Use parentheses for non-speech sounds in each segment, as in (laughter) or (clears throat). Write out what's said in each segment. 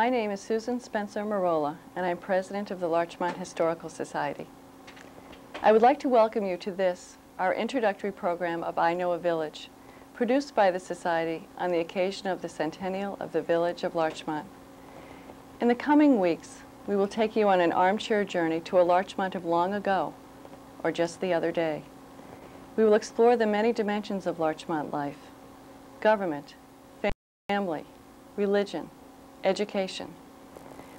My name is Susan Spencer Marola, and I'm president of the Larchmont Historical Society. I would like to welcome you to this, our introductory program of I Know a Village, produced by the Society on the occasion of the centennial of the village of Larchmont. In the coming weeks, we will take you on an armchair journey to a Larchmont of long ago, or just the other day. We will explore the many dimensions of Larchmont life, government, family, religion, education.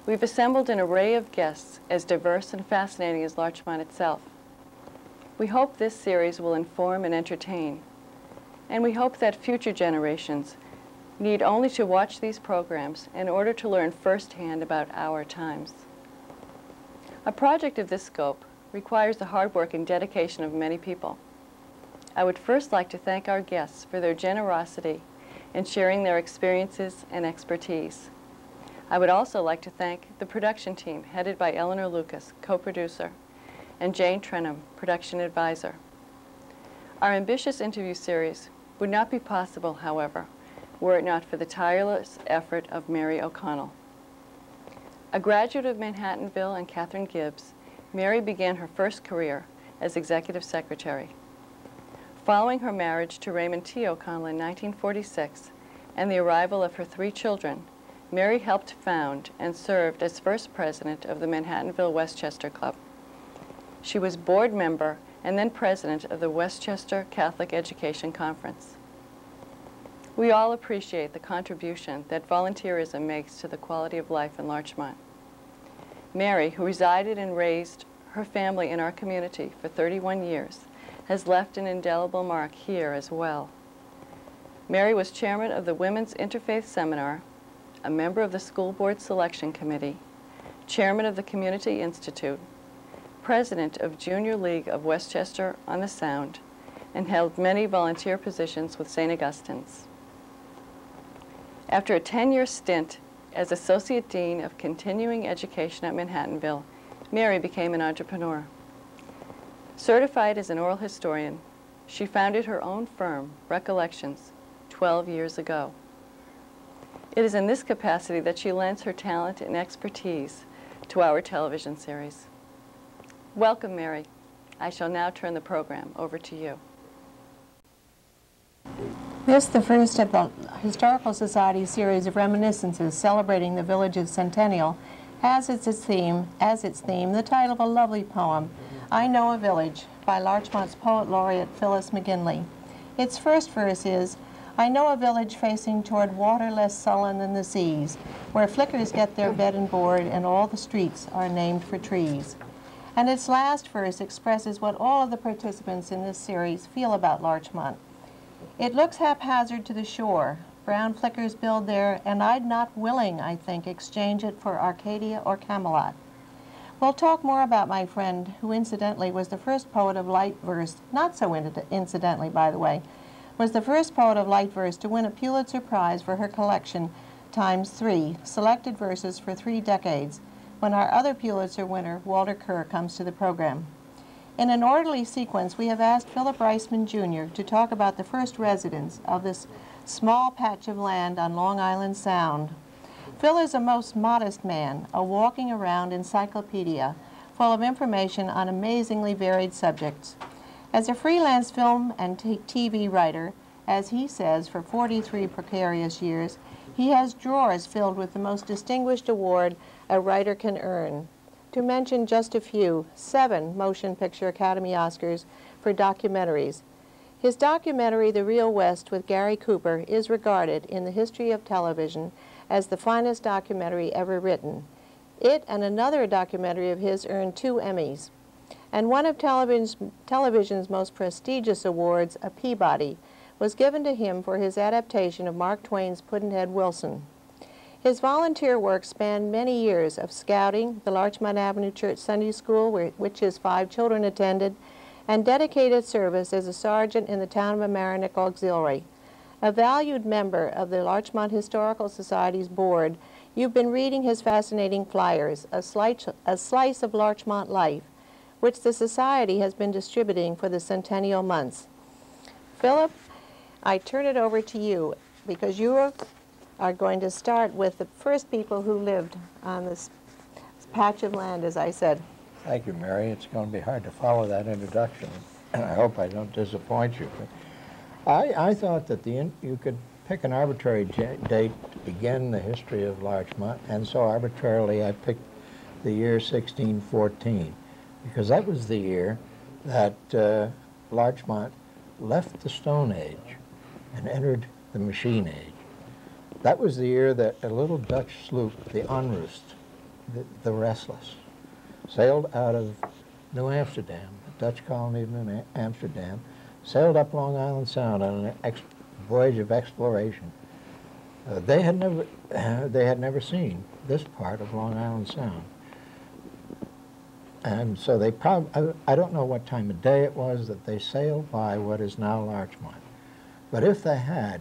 We've assembled an array of guests as diverse and fascinating as Larchmont itself. We hope this series will inform and entertain, and we hope that future generations need only to watch these programs in order to learn firsthand about our times. A project of this scope requires the hard work and dedication of many people. I would first like to thank our guests for their generosity in sharing their experiences and expertise. I would also like to thank the production team headed by Eleanor Lucas, co-producer, and Jane Trenham, production advisor. Our ambitious interview series would not be possible, however, were it not for the tireless effort of Mary O'Connell. A graduate of Manhattanville and Katharine Gibbs, Mary began her first career as executive secretary. Following her marriage to Raymond T. O'Connell in 1946 and the arrival of her three children, Mary helped found and served as first president of the Manhattanville Westchester Club. She was board member and then president of the Westchester Catholic Education Conference. We all appreciate the contribution that volunteerism makes to the quality of life in Larchmont. Mary, who resided and raised her family in our community for 31 years, has left an indelible mark here as well. Mary was chairman of the Women's Interfaith Seminar, a member of the School Board Selection Committee, chairman of the Community Institute, president of Junior League of Westchester on the Sound, and held many volunteer positions with St. Augustine's. After a 10-year stint as Associate Dean of Continuing Education at Manhattanville, Mary became an entrepreneur. Certified as an oral historian, she founded her own firm, Recollections, 12 years ago. It is in this capacity that she lends her talent and expertise to our television series. Welcome, Mary. I shall now turn the program over to you. This, the first of the Historical Society series of reminiscences celebrating the village's centennial, has as its theme, as its theme the title of a lovely poem, I Know a Village, by Larchmont's poet laureate Phyllis McGinley. Its first verse is, I know a village facing toward water less sullen than the seas, where flickers get their bed and board and all the streets are named for trees. And its last verse expresses what all of the participants in this series feel about Larchmont. It looks haphazard to the shore. Brown flickers build there, and I'd not willing, I think, exchange it for Arcadia or Camelot. We'll talk more about my friend, who incidentally was the first poet of light verse, not so incidentally, by the way, was the first poet of light verse to win a Pulitzer Prize for her collection, Times Three, selected verses for three decades, when our other Pulitzer winner, Walter Kerr, comes to the program. In an orderly sequence, we have asked Philip Reisman Jr. to talk about the first residents of this small patch of land on Long Island Sound, Phil is a most modest man, a walking around encyclopedia full of information on amazingly varied subjects. As a freelance film and TV writer, as he says, for 43 precarious years, he has drawers filled with the most distinguished award a writer can earn. To mention just a few, seven Motion Picture Academy Oscars for documentaries. His documentary, The Real West with Gary Cooper, is regarded in the history of television as the finest documentary ever written. It and another documentary of his earned two Emmys. And one of television's, television's most prestigious awards, a Peabody, was given to him for his adaptation of Mark Twain's Pudd'nhead Wilson. His volunteer work spanned many years of scouting, the Larchmont Avenue Church Sunday School, where, which his five children attended, and dedicated service as a sergeant in the town of Mamaroneck Auxiliary a valued member of the Larchmont Historical Society's board, you've been reading his fascinating flyers, a slice, a slice of Larchmont life, which the Society has been distributing for the centennial months. Philip, I turn it over to you because you are going to start with the first people who lived on this patch of land, as I said. Thank you, Mary. It's going to be hard to follow that introduction, and (clears throat) I hope I don't disappoint you. I, I thought that the in, you could pick an arbitrary date to begin the history of Larchmont, and so arbitrarily I picked the year 1614, because that was the year that uh, Larchmont left the Stone Age and entered the Machine Age. That was the year that a little Dutch sloop, the Onrust, the, the Restless, sailed out of New Amsterdam, the Dutch colony of New Amsterdam, sailed up Long Island Sound on an voyage of exploration. Uh, they had never, (clears throat) they had never seen this part of Long Island Sound, and so they probably, I, I don't know what time of day it was that they sailed by what is now Larchmont, but if they had,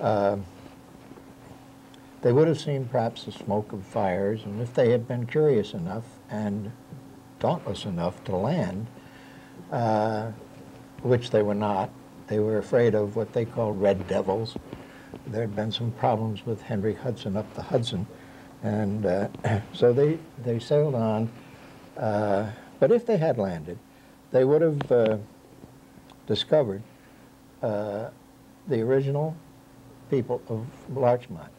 uh, they would have seen perhaps the smoke of fires, and if they had been curious enough and dauntless enough to land, uh, which they were not, they were afraid of what they called red devils. There had been some problems with Henry Hudson up the Hudson, and uh, (clears throat) so they, they sailed on. Uh, but if they had landed, they would have uh, discovered uh, the original people of Larchmont.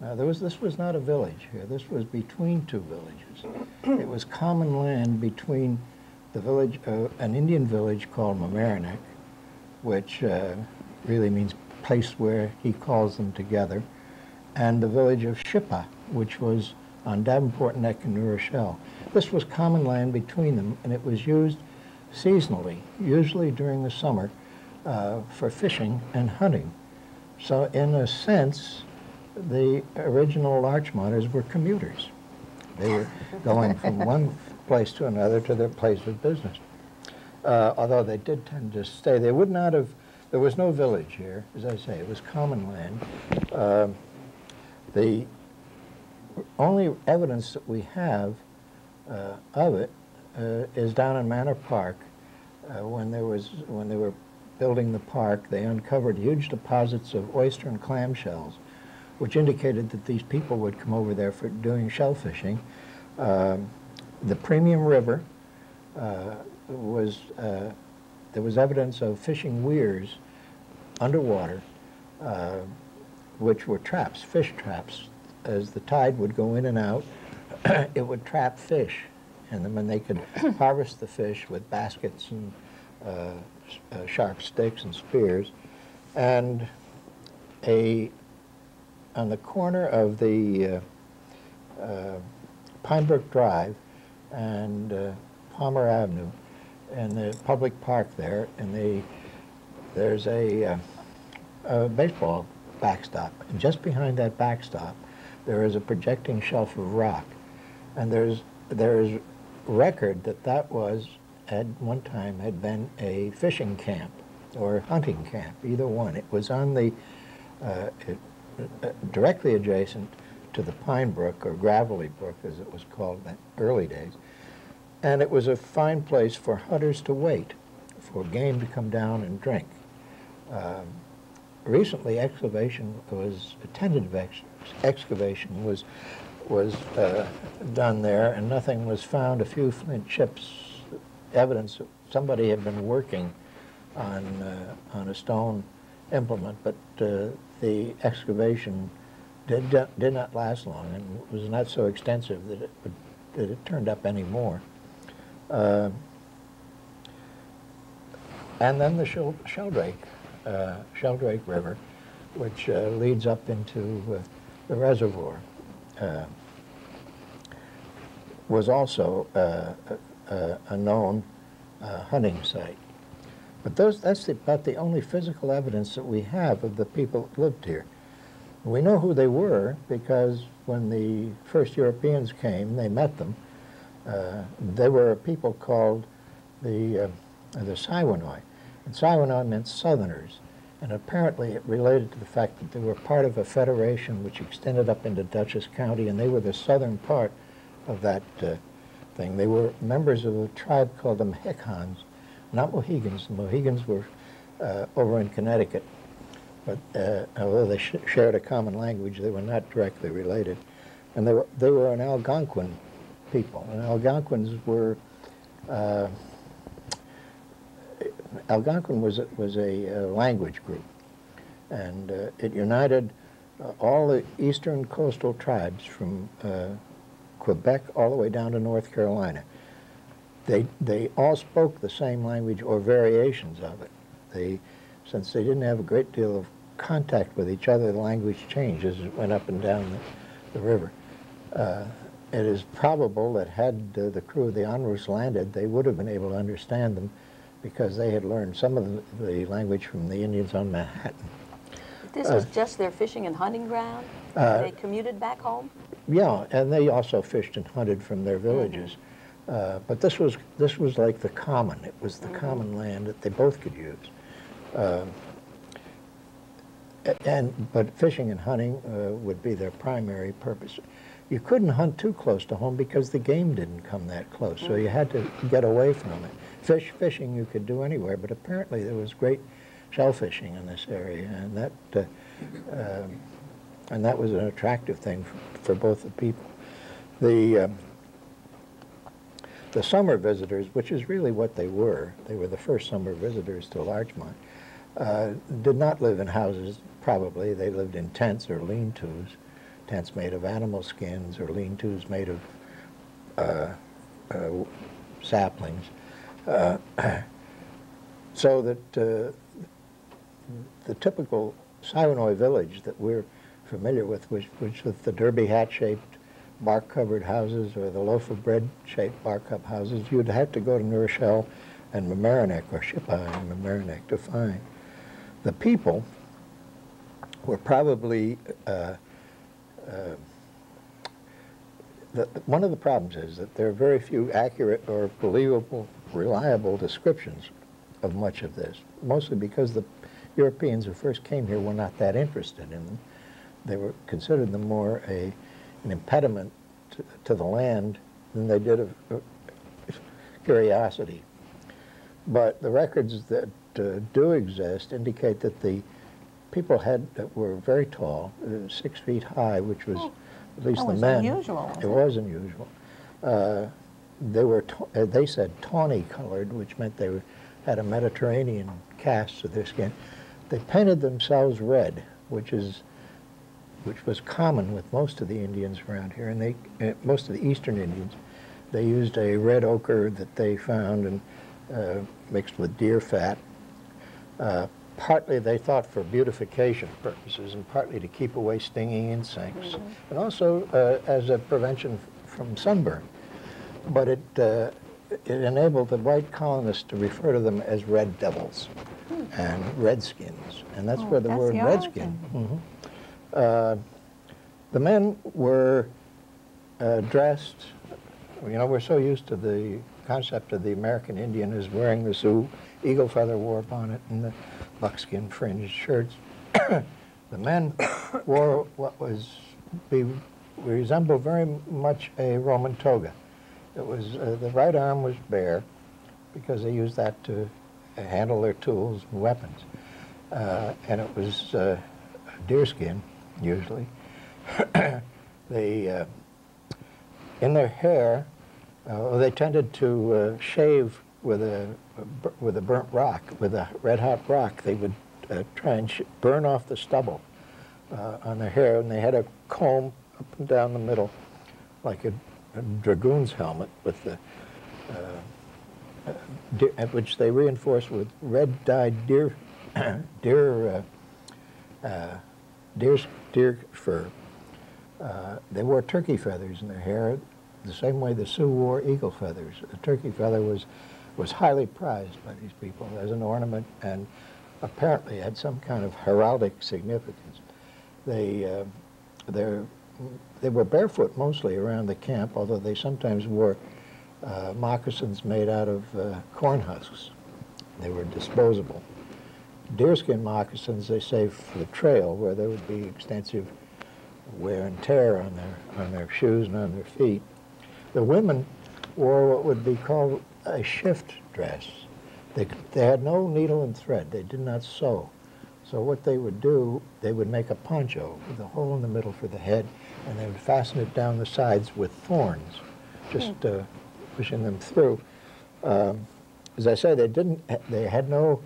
Now, there was, this was not a village here. This was between two villages. it was common land between the village, uh, an Indian village called Mamaroneck, which uh, really means place where he calls them together, and the village of Shippa, which was on Davenport Neck in New Rochelle. This was common land between them, and it was used seasonally, usually during the summer, uh, for fishing and hunting. So in a sense, the original Larchmonters were commuters. They were going from (laughs) one place to another to their place of business. Uh, although they did tend to stay, they would not have, there was no village here, as I say, it was common land. Uh, the only evidence that we have uh, of it uh, is down in Manor Park. Uh, when there was, when they were building the park, they uncovered huge deposits of oyster and clam shells which indicated that these people would come over there for doing shell fishing. Um, the Premium River uh, was, uh, there was evidence of fishing weirs underwater, uh, which were traps, fish traps. As the tide would go in and out, (clears throat) it would trap fish. And then when they could (clears throat) harvest the fish with baskets and uh, uh, sharp sticks and spears, and a on the corner of the uh, uh, Pinebrook Drive and uh, Palmer Avenue and the public park there, and the, there's a, uh, a baseball backstop. And just behind that backstop, there is a projecting shelf of rock. And there's, there is record that that was, at one time, had been a fishing camp or hunting camp, either one. It was on the, uh, it, uh, directly adjacent to the Pine Brook, or Gravelly Brook as it was called in the early days. And it was a fine place for hunters to wait for game to come down and drink. Um, recently, excavation was, a tentative ex excavation was, was uh, done there, and nothing was found. A few flint chips, evidence that somebody had been working on, uh, on a stone implement, but uh, the excavation did, did not last long and was not so extensive that it, would, that it turned up any more. Uh, and then the Shel Sheldrake, uh, Sheldrake River, which uh, leads up into the reservoir, uh, was also uh, a, a known hunting site. But those, that's the, about the only physical evidence that we have of the people that lived here. We know who they were because when the first Europeans came, they met them. Uh, they were a people called the, uh, the Siwanoy. And Siwanoy meant Southerners. And apparently it related to the fact that they were part of a federation which extended up into Dutchess County, and they were the southern part of that uh, thing. They were members of a tribe called the Mohicans, not Mohegans. The Mohegans were uh, over in Connecticut. but uh, although they sh shared a common language, they were not directly related. And they were, they were an Algonquin people. And Algonquins were, uh, Algonquin was, a- was a uh, language group. And uh, it united uh, all the eastern coastal tribes from uh, Quebec all the way down to North Carolina. They, they all spoke the same language or variations of it. They, since they didn't have a great deal of contact with each other, the language changed as it went up and down the, the river. Uh, it is probable that had uh, the crew of the Onrus landed, they would have been able to understand them because they had learned some of the, the language from the Indians on Manhattan. This was just their fishing and hunting ground? Uh, They commuted back home? Yeah, and they also fished and hunted from their villages. Uh, but this was this was like the common. It was the common land that they both could use. Uh, and but fishing and hunting uh, would be their primary purpose. You couldn't hunt too close to home because the game didn't come that close, so you had to get away from it. Fish fishing you could do anywhere, but apparently there was great shell fishing in this area, and that. Uh, um, and that was an attractive thing for, for both the people. The um, the summer visitors, which is really what they were, they were the first summer visitors to Larchmont, uh, did not live in houses. Probably they lived in tents or lean-tos, tents made of animal skins or lean-tos made of uh, uh, saplings, uh, (clears throat) so that uh, the typical Siwanoy village that we're familiar with, which, which with the derby hat-shaped bark-covered houses or the loaf of bread-shaped bark-up houses, you'd have to go to Rochelle and Mamaroneck or Shippa and Mamaroneck to find. The people were probably, uh, uh, the, one of the problems is that there are very few accurate or believable, reliable descriptions of much of this, mostly because the Europeans who first came here were not that interested in them. They were considered them more a, an impediment to, to the land than they did of, curiosity. But the records that uh, do exist indicate that the people had that were very tall, uh, six feet high, which was at least the was men. unusual, It it? was unusual. Uh, they were, uh, they said tawny colored, which meant they were, had a Mediterranean cast to their skin. They painted themselves red, which is, which was common with most of the Indians around here, and they, uh, most of the Eastern Indians. They used a red ochre that they found and uh, mixed with deer fat. Uh, partly they thought for beautification purposes, and partly to keep away stinging insects, and also uh, as a prevention from sunburn. But it uh, it enabled the white colonists to refer to them as red devils and redskins, and that's Oh, where the that's word the redskin. Mhm. Uh, the men were uh, dressed. You know, we're so used to the concept of the American Indian as wearing the Sioux eagle feather war bonnet and the buckskin fringed shirts. (coughs) the men (coughs) wore what was be resembled very much a Roman toga. It was uh, the right arm was bare because they used that to handle their tools and weapons, uh, and it was uh, deerskin usually. (coughs) they uh, in their hair, uh, they tended to uh, shave with a with a burnt rock, with a red hot rock. They would try and burn off the stubble on their hair, and they had a comb up and down the middle, like a dragoon's helmet, with the uh, uh, deer, which they reinforced with red dyed deer (clears throat) deer uh, uh, deer deer fur. Uh, they wore turkey feathers in their hair, the same way the Sioux wore eagle feathers. A turkey feather was was highly prized by these people as an ornament, and apparently had some kind of heraldic significance. They uh, they they were barefoot mostly around the camp, although they sometimes wore uh, moccasins made out of uh, corn husks. They were disposable. Deerskin moccasins they saved for the trail, where there would be extensive wear and tear on their on their shoes and on their feet. The women wore what would be called a shift dress. They, they had no needle and thread. They did not sew. So what they would do, they would make a poncho with a hole in the middle for the head, and they would fasten it down the sides with thorns, just uh, pushing them through. Um, as I say, they didn't. They had no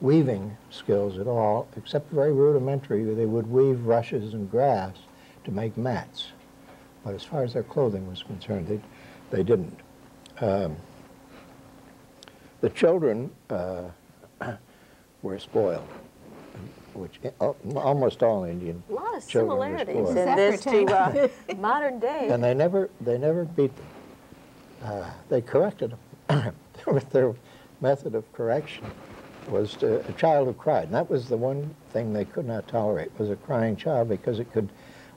weaving skills at all, except very rudimentary. They would weave rushes and grass to make mats, but as far as their clothing was concerned, they they didn't. Um, the children uh, (coughs) were spoiled, which al- almost all Indian A lot of children were similarities in this to uh, (laughs) modern day. And they never, they never beat them. Uh, they corrected (coughs) them. With their method of correction was to, a child who cried. And that was the one thing they could not tolerate, was a crying child, because it could,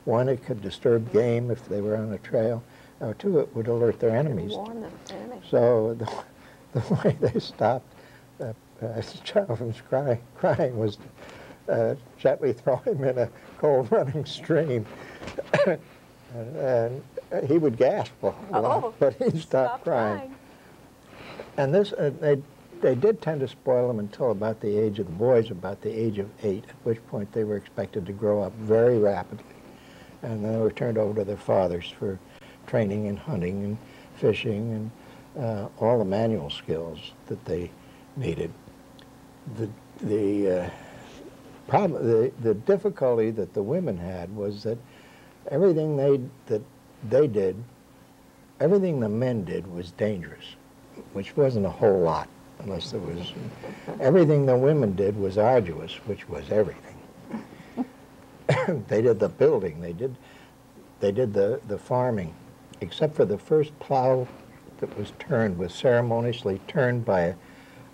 one, it could disturb game if they were on a trail, or two, it would alert their enemies. Warn them. enemy. So (laughs) the, the way they stopped uh, uh, (laughs) a child from crying, crying was uh, gently (laughs) throw him in a cold (laughs) running stream. (coughs) and he would gasp a Oh, lot, (laughs) but he stopped stop, Stop crying. And this, uh, they, they did tend to spoil them until about the age of the boys, about the age of eight, at which point they were expected to grow up very rapidly. And then they were turned over to their fathers for training in hunting and fishing and uh, all the manual skills that they needed. The, the uh, problem, the, the difficulty that the women had was that everything they, that they did, everything the men did was dangerous, which wasn't a whole lot, unless there was, everything the women did was arduous, which was everything. (coughs) they did the building, they did, they did the, the farming, except for the first plow that was turned, was ceremoniously turned by a,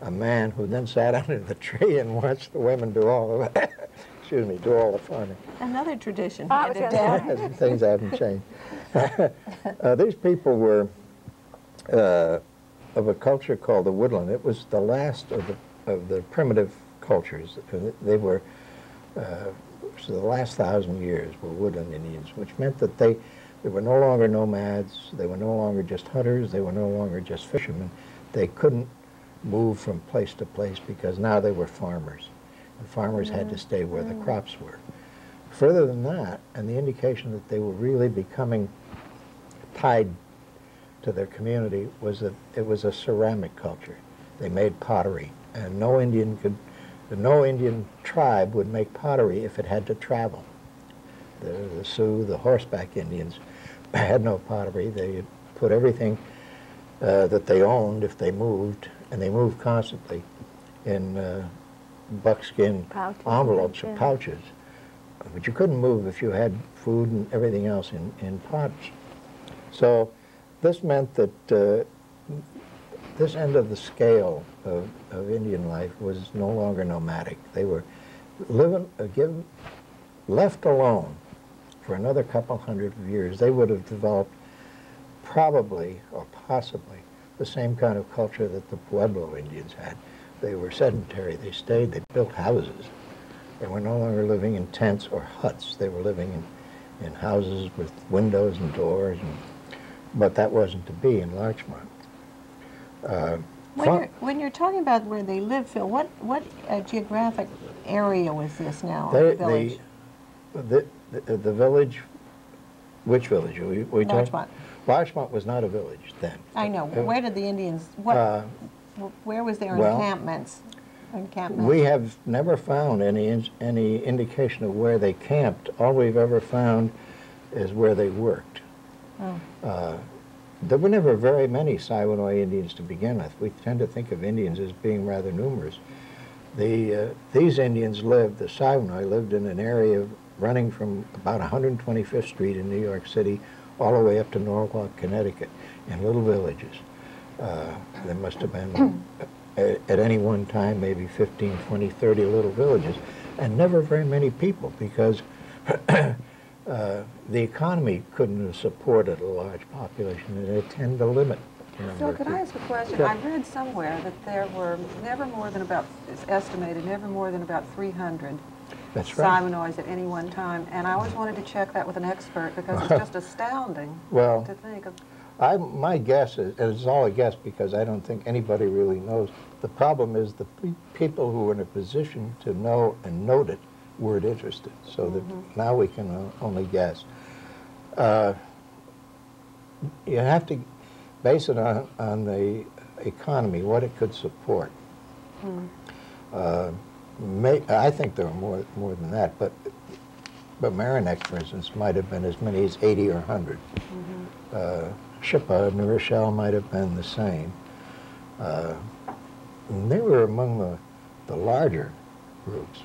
a man who then sat (laughs) under the tree and watched the women do all of it. (laughs) Excuse me, do all the farming. Another tradition I was handed gonna down. (laughs) Things haven't changed. uh, these people were uh, of a culture called the woodland. It was the last of the of the primitive cultures. They were uh, so the last thousand years were woodland Indians, which meant that they they were no longer nomads. They were no longer just hunters. They were no longer just fishermen. They couldn't move from place to place because now they were farmers. And farmers had to stay where the crops were. Further than that, and the indication that they were really becoming tied to their community was that it was a ceramic culture. They made pottery, and no Indian could, no Indian tribe would make pottery if it had to travel. The, the Sioux, the horseback Indians, (laughs) had no pottery. They put everything uh, that they owned, if they moved, and they moved constantly, in uh, buckskin Pouches envelopes or pouches. But you couldn't move if you had food and everything else in, in pots. So this meant that uh, this end of the scale of, of Indian life was no longer nomadic. They were living, uh, given, left alone for another couple hundred years. They would have developed probably or possibly the same kind of culture that the Pueblo Indians had. They were sedentary. They stayed. They built houses. They were no longer living in tents or huts. They were living in, in houses with windows and doors. And, but that wasn't to be in Larchmont. Uh, When you're, when you're talking about where they live, Phil, what, what uh, geographic area was this now, they- the village? The, the, the village, which village? Are we, we talking- Larchmont. Larchmont was not a village then. I know, It- where did the Indians, what, Uh, where was their well, encampments? Encampment? We have never found any, in- any indication of where they camped. All we've ever found is where they worked. Oh. Uh, There were never very many Siwanoy Indians to begin with. We tend to think of Indians as being rather numerous. The, uh, these Indians lived, the Siwanoy lived in an area running from about 125th Street in New York City all the way up to Norwalk, Connecticut, in little villages. Uh, There must have been, (clears throat) at at any one time, maybe 15, 20, 30 little villages, and never very many people because (clears throat) uh, the economy couldn't have supported a large population, and it tended to limit Phil, could I ask a question? Sure. I read somewhere that there were never more than about, it's estimated, never more than about 300 That's right. At any one time, and I always wanted to check that with an expert because it's just (laughs) astounding Well- to think of. I, my guess is, and it's all a guess because I don't think anybody really knows, the problem is the pe- people who are in a position to know and note it weren't interested, so that now we can only guess. Uh, You have to base it on, on the economy, what it could support. Uh, may, I think there were more, more than that, but, but Mamaroneck, for instance, might have been as many as 80 or 100. Uh, Shippa, New Rochelle might have been the same. Uh, and they were among the, the larger groups.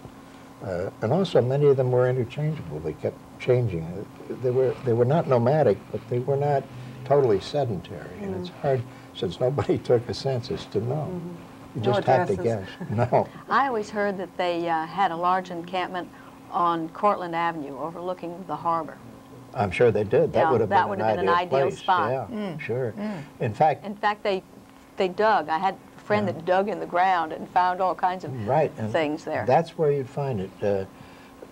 Uh, and also many of them were interchangeable. They kept changing. They were, they were not nomadic, but they were not totally sedentary. And it's hard, since nobody (laughs) took a census, to know. You No just have to guess. (laughs) No. I always heard that they uh, had a large encampment on Cortlandt Avenue overlooking the harbor. I'm sure they did. That Yeah, would have that been would an have been an ideal ideal place. spot. Yeah, sure. In fact, In fact, they, they dug. I had a friend that dug in the ground and found all kinds of right. and things there. That's where you'd find it. Uh,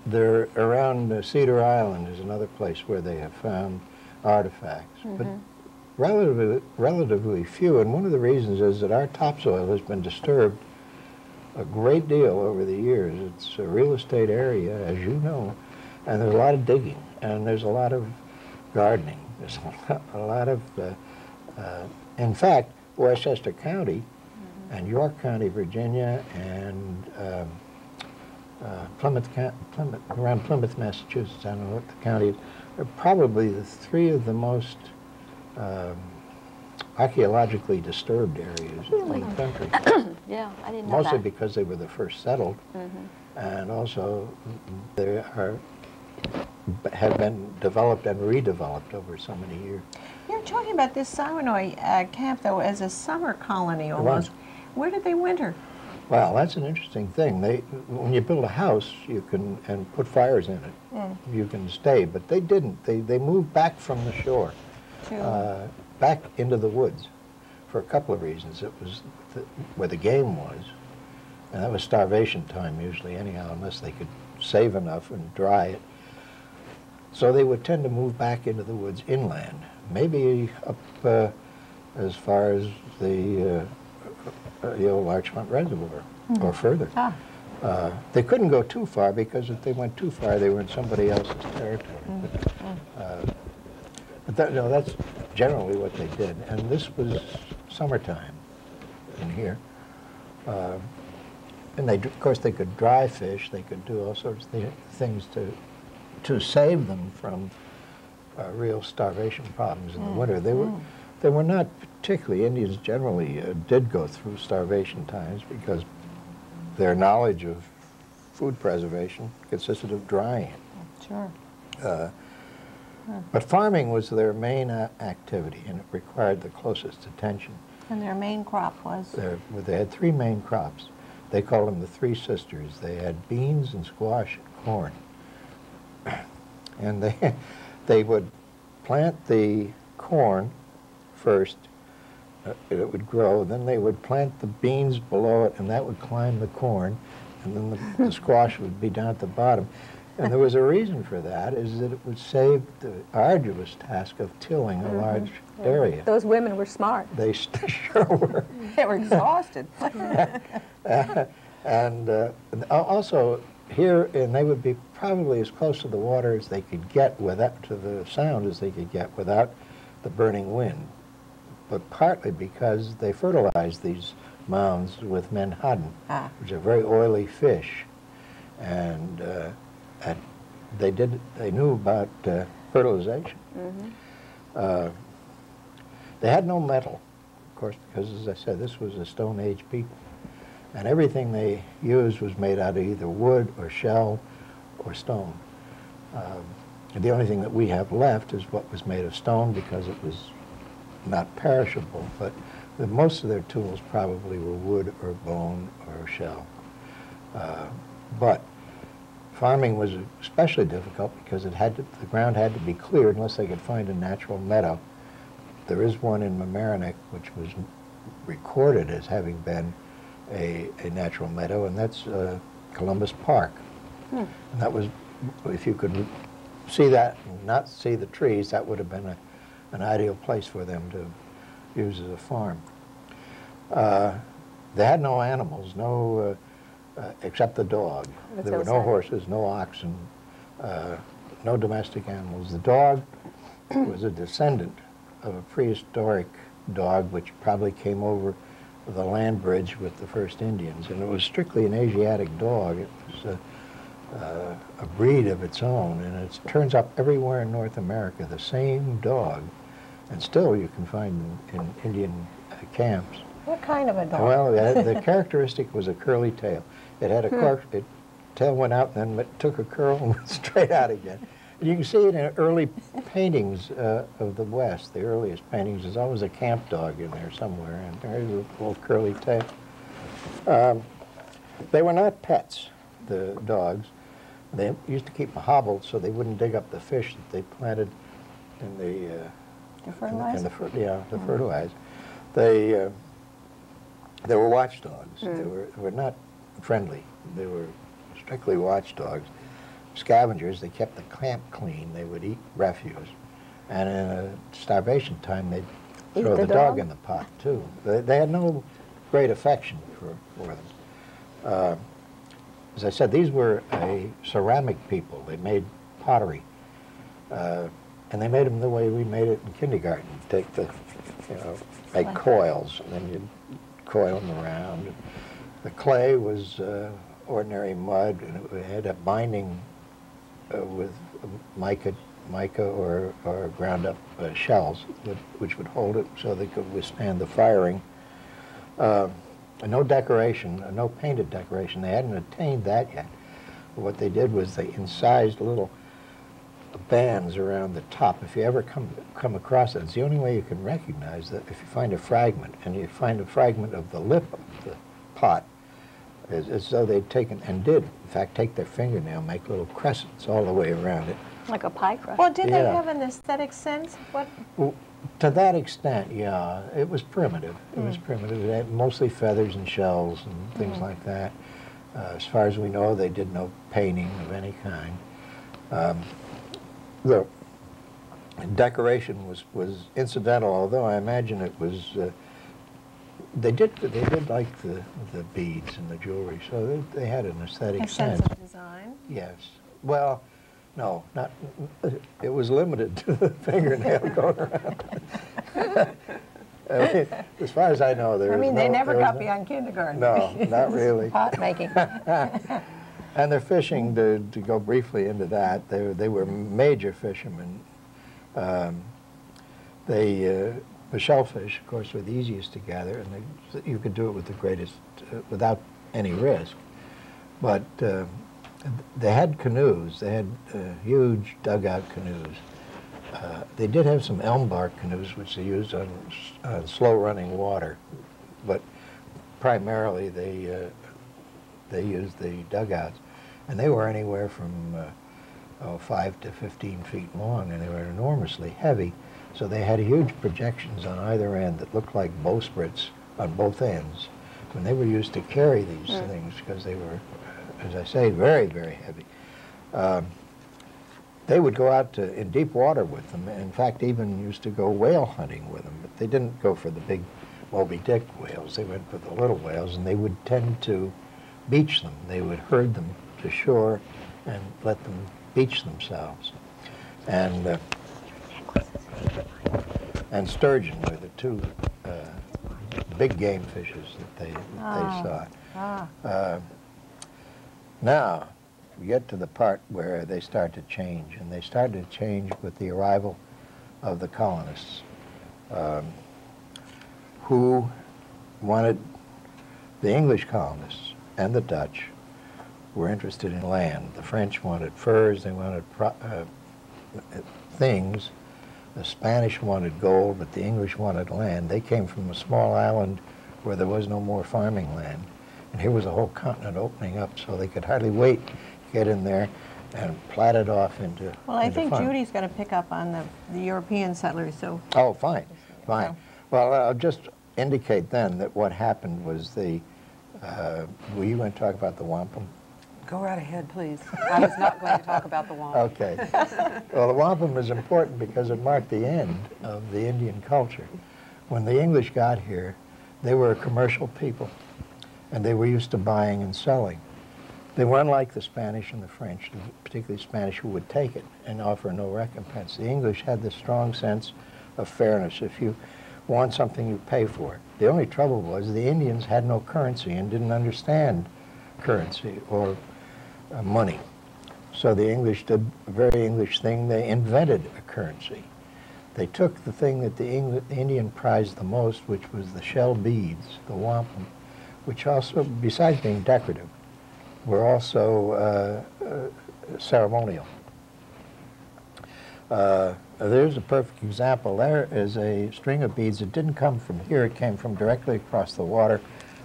there, around uh, Cedar Island is another place where they have found artifacts, Mm-hmm. Relatively, relatively few. And one of the reasons is that our topsoil has been disturbed a great deal over the years. It's a real estate area, as you know, and there's a lot of digging, and there's a lot of gardening. There's (laughs) a lot, a lot of, uh, uh, in fact, Westchester County and York County, Virginia, and um, uh, Plymouth, Plymouth, around Plymouth, Massachusetts, I don't know what the county is, are probably the three of the most um, archaeologically disturbed areas in the country. (coughs) Yeah, I didn't know Mostly that. because they were the first settled, and also they are, have been developed and redeveloped over so many years. You're talking about this Siwanoy uh, camp, though, as a summer colony almost. Where did they winter? Well, that's an interesting thing. They, when you build a house, you can, and put fires in it, you can stay, but they didn't. They, they moved back from the shore, To, uh, back into the woods for a couple of reasons. It was the, where the game was, and that was starvation time usually anyhow, unless they could save enough and dry it. So they would tend to move back into the woods inland, maybe up uh, as far as the, uh, the old Larchmont Reservoir or further. ah, Uh, they couldn't go too far because if they went too far, they were in somebody else's territory. But, uh, but that, no, that's generally what they did. And this was summertime in here. Uh, and they, of course, they could dry fish. They could do all sorts of thi- things to to save them from uh, real starvation problems in the winter. They were they were not particularly Indians generally uh, did go through starvation times because their knowledge of food preservation consisted of drying sure. Uh, But farming was their main a- activity, and it required the closest attention. And their main crop was? There- They had three main crops. They called them the Three Sisters. They had beans and squash and corn. (clears throat) And they, (laughs) they would plant the corn first, uh, it would grow, then they would plant the beans below it, and that would climb the corn, and then the, the (laughs) squash would be down at the bottom. And there was a reason for that, is that it would save the arduous task of tilling a large area. Those women were smart. They (laughs) (laughs) sure were. They were exhausted. (laughs) And uh, also, here, and they would be probably as close to the water as they could get without, to the sound as they could get without the burning wind. But partly because they fertilized these mounds with menhaden, Ah. which is a very oily fish. And, uh, and they did, they knew about uh, fertilization. Uh, they had no metal, of course, because as I said, this was a Stone Age people. And everything they used was made out of either wood or shell or stone. Um, and the only thing that we have left is what was made of stone because it was not perishable. But the, most of their tools probably were wood or bone or shell. Uh, but farming was especially difficult because it had to, the ground had to be cleared unless they could find a natural meadow. There is one in Mamaroneck which was recorded as having been a, a natural meadow, and that's uh, Columbus Park. And that was, if you could see that and not see the trees, that would have been a, an ideal place for them to use as a farm. Uh, they had no animals, no, uh, except the dog. That's there were no outside. horses, no oxen, uh, no domestic animals. The dog was a descendant of a prehistoric dog which probably came over the land bridge with the first Indians, and it was strictly an Asiatic dog. It was a, uh, a breed of its own, and it turns up everywhere in North America, the same dog, and still you can find in, in Indian uh, camps. What kind of a dog? Well, the, the (laughs) characteristic was a curly tail. It had a cor- it, tail went out and then it took a curl and (laughs) went straight out again. You can see it in early paintings uh, of the West. The earliest paintings, there's always a camp dog in there somewhere, and there's a little curly tail. Um, they were not pets, the dogs. They used to keep them hobbled so they wouldn't dig up the fish that they planted in the uh, To and fertilize? the, fer- yeah, the fertilize. They, uh, they were watchdogs. They Hmm. were, were not friendly. They were strictly watchdogs. Scavengers, they kept the camp clean. They would eat refuse. And in a starvation time, they'd Eat throw the the, dog dog? in the pot, too. They, they had no great affection for, for them. Uh, as I said, these were a ceramic people. They made pottery. Uh, and they made them the way we made it in kindergarten. Take the, you know, make coils, and then you'd coil them around. The clay was uh, ordinary mud, and it had a binding uh, with mica, mica or, or ground up uh, shells, that, which would hold it so they could withstand the firing. Uh, no decoration, uh, no painted decoration. They hadn't attained that yet. What they did was they incised little bands around the top. If you ever come come across it, it's the only way you can recognize that. If you find a fragment, and you find a fragment of the lip of the pot, as, as though they'd taken and did, in fact, take their fingernail, make little crescents all the way around it. Like a pie crust. Well, did they have an aesthetic sense? What? Well, to that extent, yeah, it was primitive. It was primitive. It had mostly feathers and shells and things like that. Uh, as far as we know, they did no painting of any kind. Um, the decoration was, was incidental, although I imagine it was. Uh, they did they did like the the beads and the jewelry, so they, they had an aesthetic A sense of design? Yes. Well, no, not, it was limited to the (laughs) fingernail going around. (laughs) I mean, As far as I know, there I mean, they no- never got no- beyond kindergarten. No, (laughs) not really. Pot making. And their fishing, to, to go briefly into that, they, were- they were major fishermen. Um, They, uh, the shellfish, of course, were the easiest to gather, and they, you could do it with the greatest, uh, without any risk. But uh, they had canoes. They had uh, huge dugout canoes. Uh, they did have some elm bark canoes, which they used on, on slow-running water, but primarily they uh, they used the dugouts, and they were anywhere from uh, oh, five to 15 feet long, and they were enormously heavy. So they had huge projections on either end that looked like bowsprits on both ends. And they were used to carry these things because they were, as I say, very, very heavy. Um, they would go out to, in deep water with them. In fact, even used to go whale hunting with them. But they didn't go for the big Moby Dick whales. They went for the little whales, and they would tend to beach them. They would herd them to shore and let them beach themselves. And uh, and sturgeon were the two uh, big game fishes that they, that Ah. they saw. Ah, Uh, now, we get to the part where they start to change, and they start to change with the arrival of the colonists, um, who wanted the English colonists and the Dutch were interested in land. The French wanted furs, they wanted pro- uh, things. The Spanish wanted gold, but the English wanted land. They came from a small island where there was no more farming land. And here was a whole continent opening up, so they could hardly wait to get in there and plat it off into well, I into think farm. Judy's going to pick up on the, the European settlers, so Oh, fine, fine. So- Well, I'll just indicate then that what happened was the, uh, were you going to talk about the wampum? Go right ahead, please. I was not going to talk about the wampum. Okay. Well, the wampum was important because it marked the end of the Indian culture. When the English got here, they were a commercial people, and they were used to buying and selling. They were unlike the Spanish and the French, particularly Spanish, who would take it and offer no recompense. The English had this strong sense of fairness. If you want something, you pay for it. The only trouble was the Indians had no currency and didn't understand currency or uh, money. So the English did a very English thing. They invented a currency. They took the thing that the, Indian prized the most, which was the shell beads, the wampum, which also, besides being decorative, were also uh, uh, ceremonial. Uh, there's a perfect example. There is a string of beads that didn't come from here. It came from directly across the water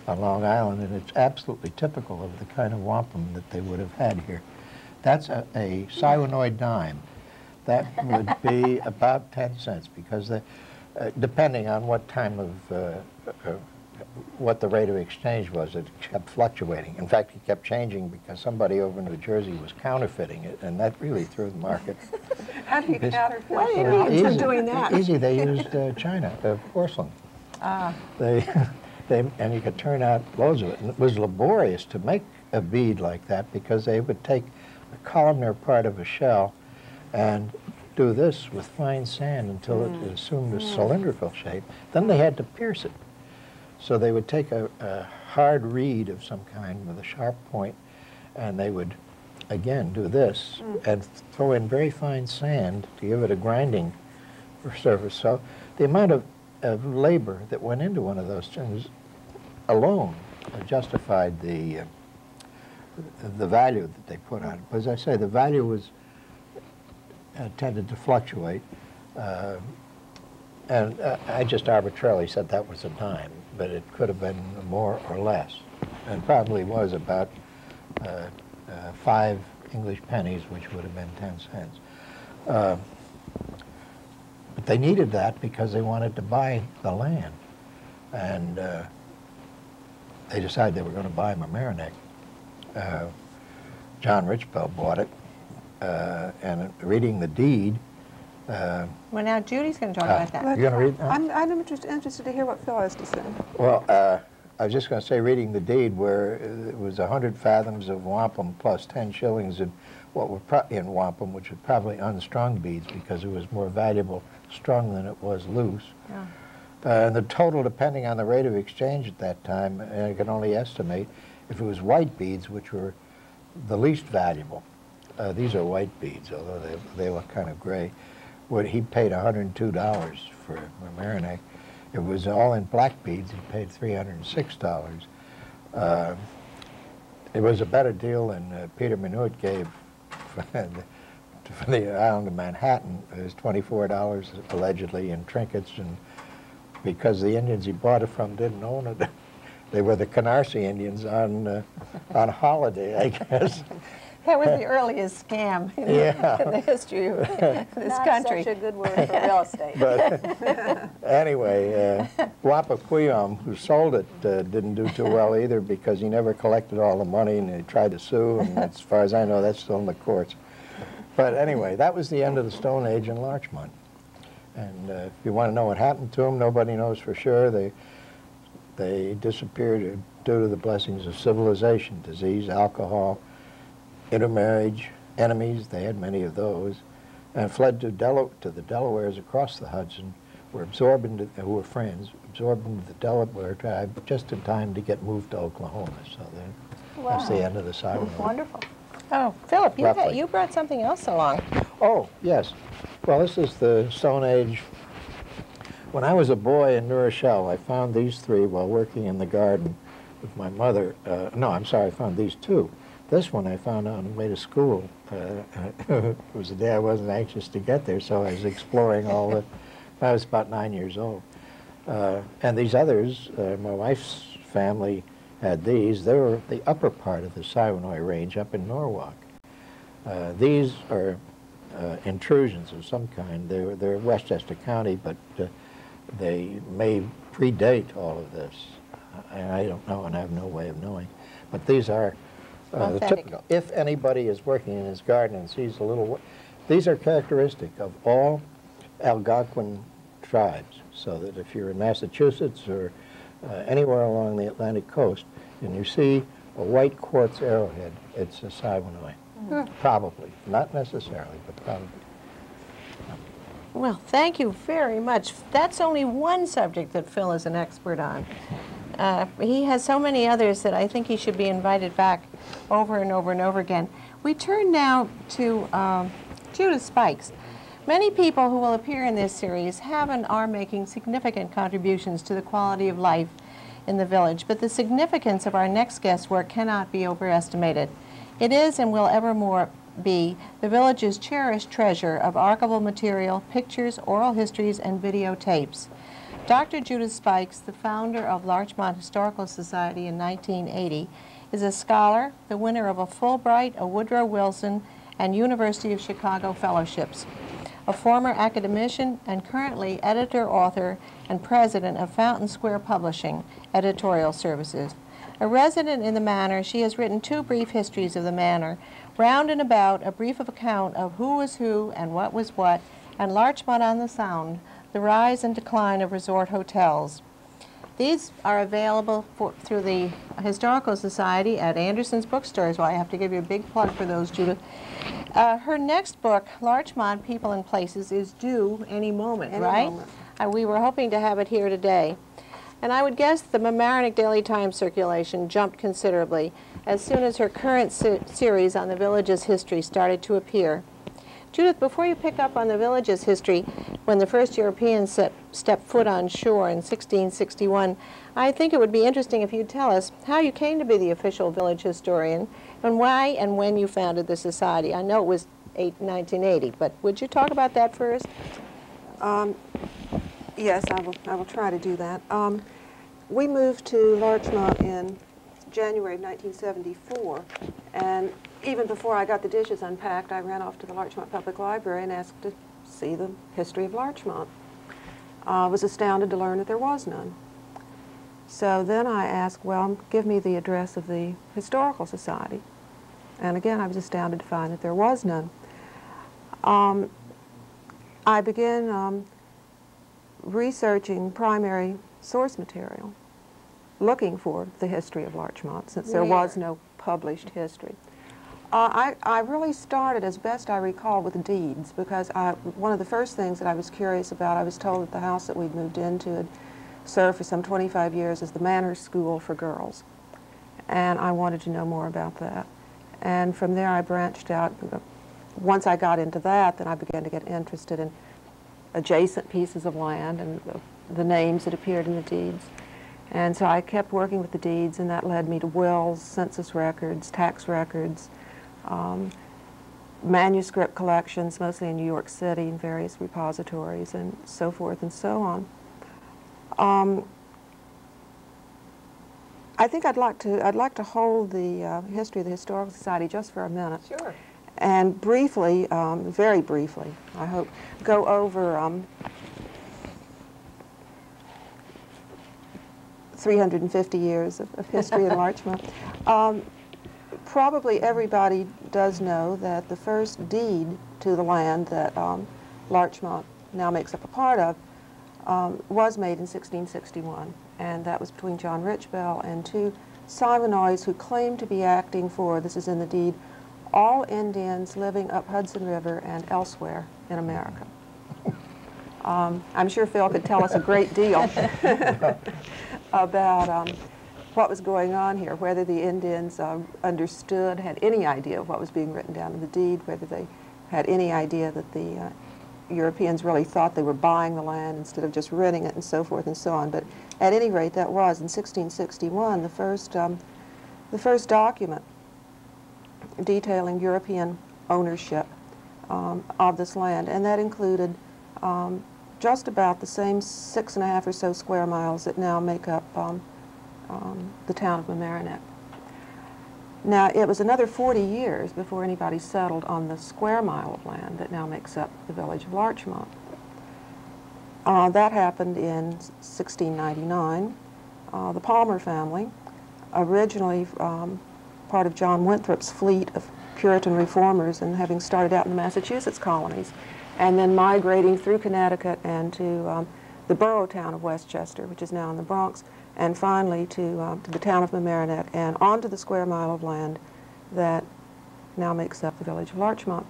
on Long Island, and it's absolutely typical of the kind of wampum that they would have had here. That's a, a Siwanoy dime. That would be (laughs) about 10 cents because, the, uh, depending on what time of, uh, uh, what the rate of exchange was, it kept fluctuating. In fact, it kept changing because somebody over in New Jersey was counterfeiting it, and that really threw the market. (laughs) How do you counterfeit? What do you mean? Doing that? Easy, they used uh, china, uh, porcelain. Ah, They, (laughs) they, and you could turn out loads of it. And it was laborious to make a bead like that because they would take the columnar part of a shell and do this with fine sand until it mm. assumed a mm. cylindrical shape. Then they had to pierce it. So they would take a, a hard reed of some kind with a sharp point and they would, again, do this mm. and throw in very fine sand to give it a grinding surface. So the amount of, of labor that went into one of those things alone justified the, uh, the value that they put on it. But as I say, the value was uh, tended to fluctuate. Uh, and uh, I just arbitrarily said that was a dime, but it could have been more or less. And probably was about uh, uh, five English pennies, which would have been 10 cents. But they needed that because they wanted to buy the land. And they decided they were going to buy Mamaroneck. Uh, John Richbell bought it, uh, and reading the deed, uh, Well, now Judy's going to talk Ah. about that. let- You gonna read that? I'm, I'm interest- interested to hear what Phil has to say. well, uh, I was just going to say, reading the deed where it was 100 fathoms of wampum plus 10 shillings in what were pro- in wampum, which was probably unstrung beads because it was more valuable strung than it was loose. Yeah. Uh, the total, depending on the rate of exchange at that time, and I can only estimate, if it was white beads, which were the least valuable, uh, these are white beads, although they, they look kind of gray, what he paid $102 for Mamaroneck. It was all in black beads, he paid $306. Uh, it was a better deal than uh, Peter Minuit gave for (laughs) the, for the island of Manhattan. It was $24 allegedly in trinkets, and because the Indians he bought it from didn't own it, (laughs) they were the Canarsie Indians on uh, on holiday, I guess. (laughs) That was the earliest scam in, Yeah. in the history of (laughs) this Not country. such a good word for real estate. But anyway, uh, Wapaquium, who sold it, uh, didn't do too well either because he never collected all the money and he tried to sue, and as far as I know, that's still in the courts. But anyway, that was the end of the Stone Age in Larchmont. And uh, if you want to know what happened to them, nobody knows for sure. They, they disappeared due to the blessings of civilization, disease, alcohol, intermarriage, enemies, they had many of those, and fled to, Dela- to the Delawares across the Hudson, were absorbed into, who were friends, absorbed into the Delaware tribe just in time to get moved to Oklahoma. So then, that's the end of the Siren. Wonderful. Oh, Philip, you, got, you brought something else along. Oh, yes. Well, this is the Stone Age. When I was a boy in New Rochelle, I found these three while working in the garden with my mother. Uh, no, I'm sorry, I found these two. This one I found on the way to school. Uh, (laughs) it was the day I wasn't anxious to get there, so I was exploring all the. (laughs) I was about nine years old. Uh, and these others, uh, my wife's family had these. They were the upper part of the Siwanoy Range up in Norwalk. Uh, these are uh, intrusions of some kind. They're, they're Westchester County, but uh, they may predate all of this. I, I don't know, and I have no way of knowing. But these are Uh, the typical. If anybody is working in his garden and sees a little, these are characteristic of all Algonquin tribes. So that if you're in Massachusetts or uh, anywhere along the Atlantic coast and you see a white quartz arrowhead, it's a Siwanoy. Probably, not necessarily, but probably. Well, thank you very much. That's only one subject that Phil is an expert on. Uh, he has so many others that I think he should be invited back over and over and over again. We turn now to um, Judith Spikes. Many people who will appear in this series have and are making significant contributions to the quality of life in the village, but the significance of our next guest's work cannot be overestimated. It is and will evermore be the village's cherished treasure of archival material, pictures, oral histories, and videotapes. Dr. Judith Spikes, the founder of Larchmont Historical Society in 1980, is a scholar, the winner of a Fulbright, a Woodrow Wilson, and University of Chicago fellowships, a former academician and currently editor, author, and president of Fountain Square Publishing Editorial Services. A resident in the manor, she has written two brief histories of the manor, round and about a brief of account of who was who and what was what, and Larchmont on the Sound, the rise and decline of resort hotels. These are available for, through the Historical Society at Anderson's Bookstores. Well, I have to give you a big plug for those, Judith. Uh, her next book, Larchmont People and Places, is due any moment, Any right? moment. Uh, we were hoping to have it here today. And I would guess the Mamaroneck Daily Times circulation jumped considerably as soon as her current se- series on the village's history started to appear. Judith, before you pick up on the village's history, when the first Europeans set, stepped foot on shore in 1661, I think it would be interesting if you'd tell us how you came to be the official village historian and why and when you founded the society. I know it was eight, 1980, but would you talk about that first? Um, Yes, I will, I will try to do that. Um, We moved to Larchmont in January of 1974, and even before I got the dishes unpacked, I ran off to the Larchmont Public Library and asked to see the history of Larchmont. I was astounded to learn that there was none. So then I asked, well, give me the address of the Historical Society. And again, I was astounded to find that there was none. Um, I began um, researching primary source material, looking for the history of Larchmont, since there was no published history. Uh, I, I really started, as best I recall, with deeds, because I, one of the first things that I was curious about, I was told that the house that we'd moved into had served for some 25 years as the Manor School for Girls, and I wanted to know more about that. And from there I branched out. Once I got into that, then I began to get interested in adjacent pieces of land and the, the names that appeared in the deeds. And so I kept working with the deeds, and that led me to wills, census records, tax records, um, manuscript collections, mostly in New York City, in various repositories, and so forth and so on. Um, I think I'd like to I'd like to hold the uh, history of the Historical Society just for a minute Sure. and briefly, um, very briefly, I hope, go over um, 350 years of, of history in (laughs) Larchmont. Probably everybody does know that the first deed to the land that um, Larchmont now makes up a part of um, was made in 1661, and that was between John Richbell and two Siwanoys who claimed to be acting for, this is in the deed, all Indians living up Hudson River and elsewhere in America. Um, I'm sure Phil could tell us a great deal (laughs) about um, what was going on here, whether the Indians um, understood, had any idea of what was being written down in the deed, whether they had any idea that the uh, Europeans really thought they were buying the land instead of just renting it and so forth and so on. But at any rate, that was in 1661 the first, um, the first document detailing European ownership um, of this land, and that included um, just about the same six and a half or so square miles that now make up um, um, the town of Mamaroneck. Now, it was another 40 years before anybody settled on the square mile of land that now makes up the village of Larchmont. Uh, that happened in 1699. Uh, the Palmer family, originally um, part of John Winthrop's fleet of Puritan reformers and having started out in the Massachusetts colonies, and then migrating through Connecticut and to um, the borough town of Westchester, which is now in the Bronx, and finally to, um, to the town of Mamaroneck and onto the square mile of land that now makes up the village of Larchmont.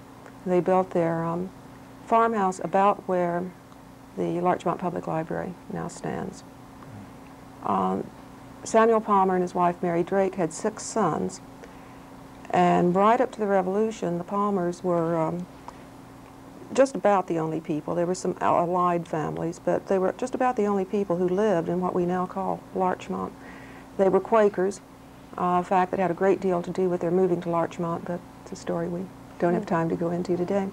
They built their um, farmhouse about where the Larchmont Public Library now stands. Um, Samuel Palmer and his wife Mary Drake had six sons, and right up to the Revolution, the Palmers were um, just about the only people. There were some allied families, but they were just about the only people who lived in what we now call Larchmont. They were Quakers, uh, a fact that had a great deal to do with their moving to Larchmont, but it's a story we don't have time to go into today.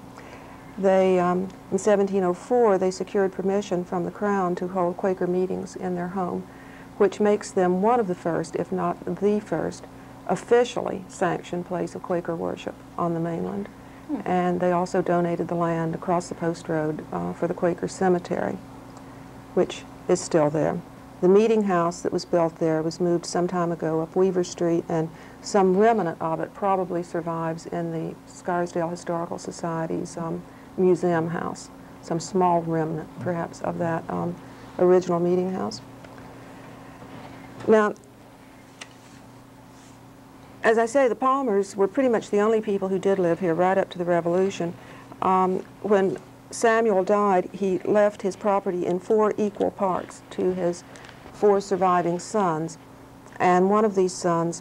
They, um, in 1704, they secured permission from the Crown to hold Quaker meetings in their home, which makes them one of the first, if not the first, officially sanctioned place of Quaker worship on the mainland. And they also donated the land across the post road uh, for the Quaker cemetery, which is still there. The meeting house that was built there was moved some time ago up Weaver Street, and some remnant of it probably survives in the Scarsdale Historical Society's um, museum house, some small remnant, perhaps, of that um, original meeting house. Now, as I say, the Palmers were pretty much the only people who did live here right up to the Revolution. Um, when Samuel died, he left his property in four equal parts to his four surviving sons. And one of these sons,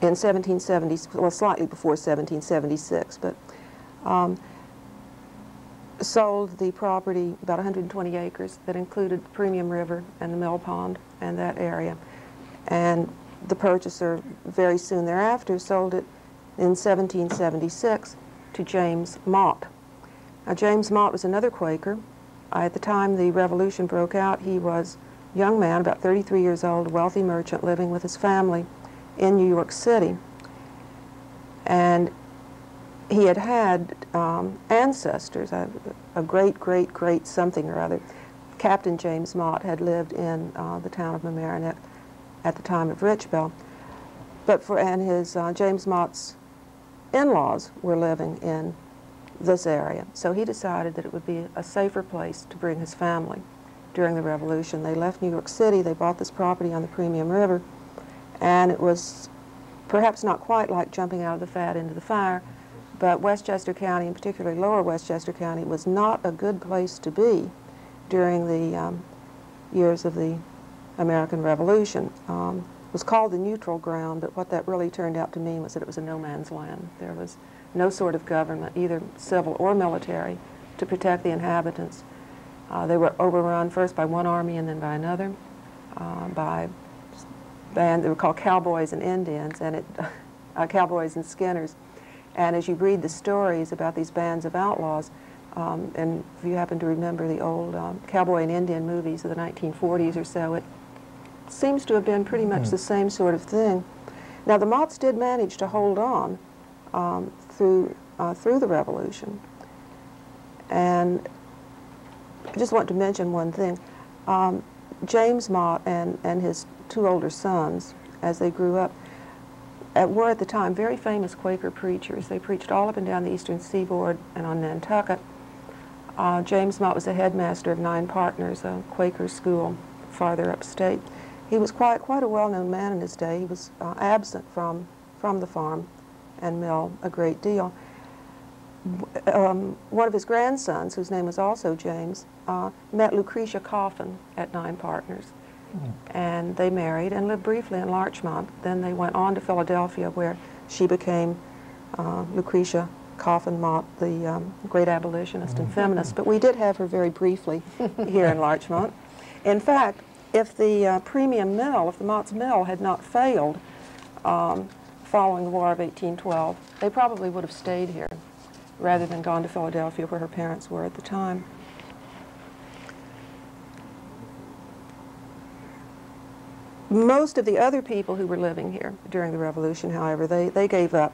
in 1770, well, slightly before 1776, but um, sold the property, about 120 acres, that included Premium River and the Mill Pond and that area. And the purchaser very soon thereafter sold it in 1776 to James Mott. Now, James Mott was another Quaker. At the time the revolution broke out, he was a young man, about 33 years old, a wealthy merchant living with his family in New York City. And he had had um, ancestors, a, a, great, great, great something or other. Captain James Mott had lived in uh, the town of Mamaroneck at the time of Richbell. But for, and his, uh, James Mott's in-laws were living in this area. So he decided that it would be a safer place to bring his family during the Revolution. They left New York City, they bought this property on the Premium River, and it was perhaps not quite like jumping out of the fat into the fire, but Westchester County, and particularly lower Westchester County, was not a good place to be during the um, years of the American Revolution. Um, it was called the neutral ground, but what that really turned out to mean was that it was a no man's land. There was no sort of government, either civil or military, to protect the inhabitants. Uh, they were overrun first by one army and then by another, uh, by band, they were called cowboys and Indians, and it, (laughs) uh, cowboys and skinners. And as you read the stories about these bands of outlaws, um, and if you happen to remember the old um, cowboy and Indian movies of the 1940s or so, it seems to have been pretty much mm. the same sort of thing. Now, the Motts did manage to hold on um, through, uh, through the Revolution. And I just want to mention one thing. Um, James Mott and, and his two older sons, as they grew up, at, were at the time very famous Quaker preachers. They preached all up and down the eastern seaboard and on Nantucket. Uh, James Mott was the headmaster of Nine Partners, a Quaker school farther upstate. He was quite, quite a well-known man in his day. He was uh, absent from, from the farm and mill a great deal. Um, one of his grandsons, whose name was also James, uh, met Lucretia Coffin at Nine Partners. Mm. And they married and lived briefly in Larchmont. Then they went on to Philadelphia where she became uh, Lucretia Coffin Mott, the um, great abolitionist and mm-hmm. feminist. But we did have her very briefly (laughs) here in Larchmont. In fact, if the uh, premium mill, if the Mott's mill had not failed um, following the War of 1812, they probably would have stayed here rather than gone to Philadelphia where her parents were at the time. Most of the other people who were living here during the Revolution, however, they, they gave up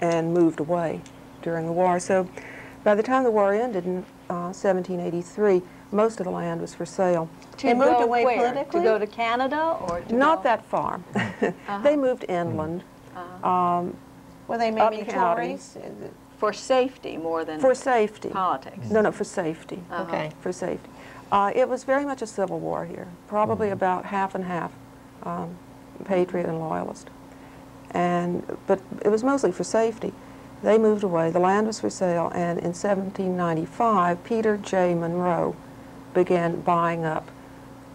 and moved away during the war. So by the time the war ended in uh, 1783, most of the land was for sale. To they moved away where? politically? To go to Canada or Not go? that far. (laughs) they moved inland um, Were they Up maybe. Tories? For safety more than for safety. politics. No, no, for safety. Uh-huh. Okay. For safety. Uh, it was very much a civil war here, probably about half and half, um, patriot and loyalist. And but it was mostly for safety. They moved away. The land was for sale, and in 1795, Peter Jay Munro began buying up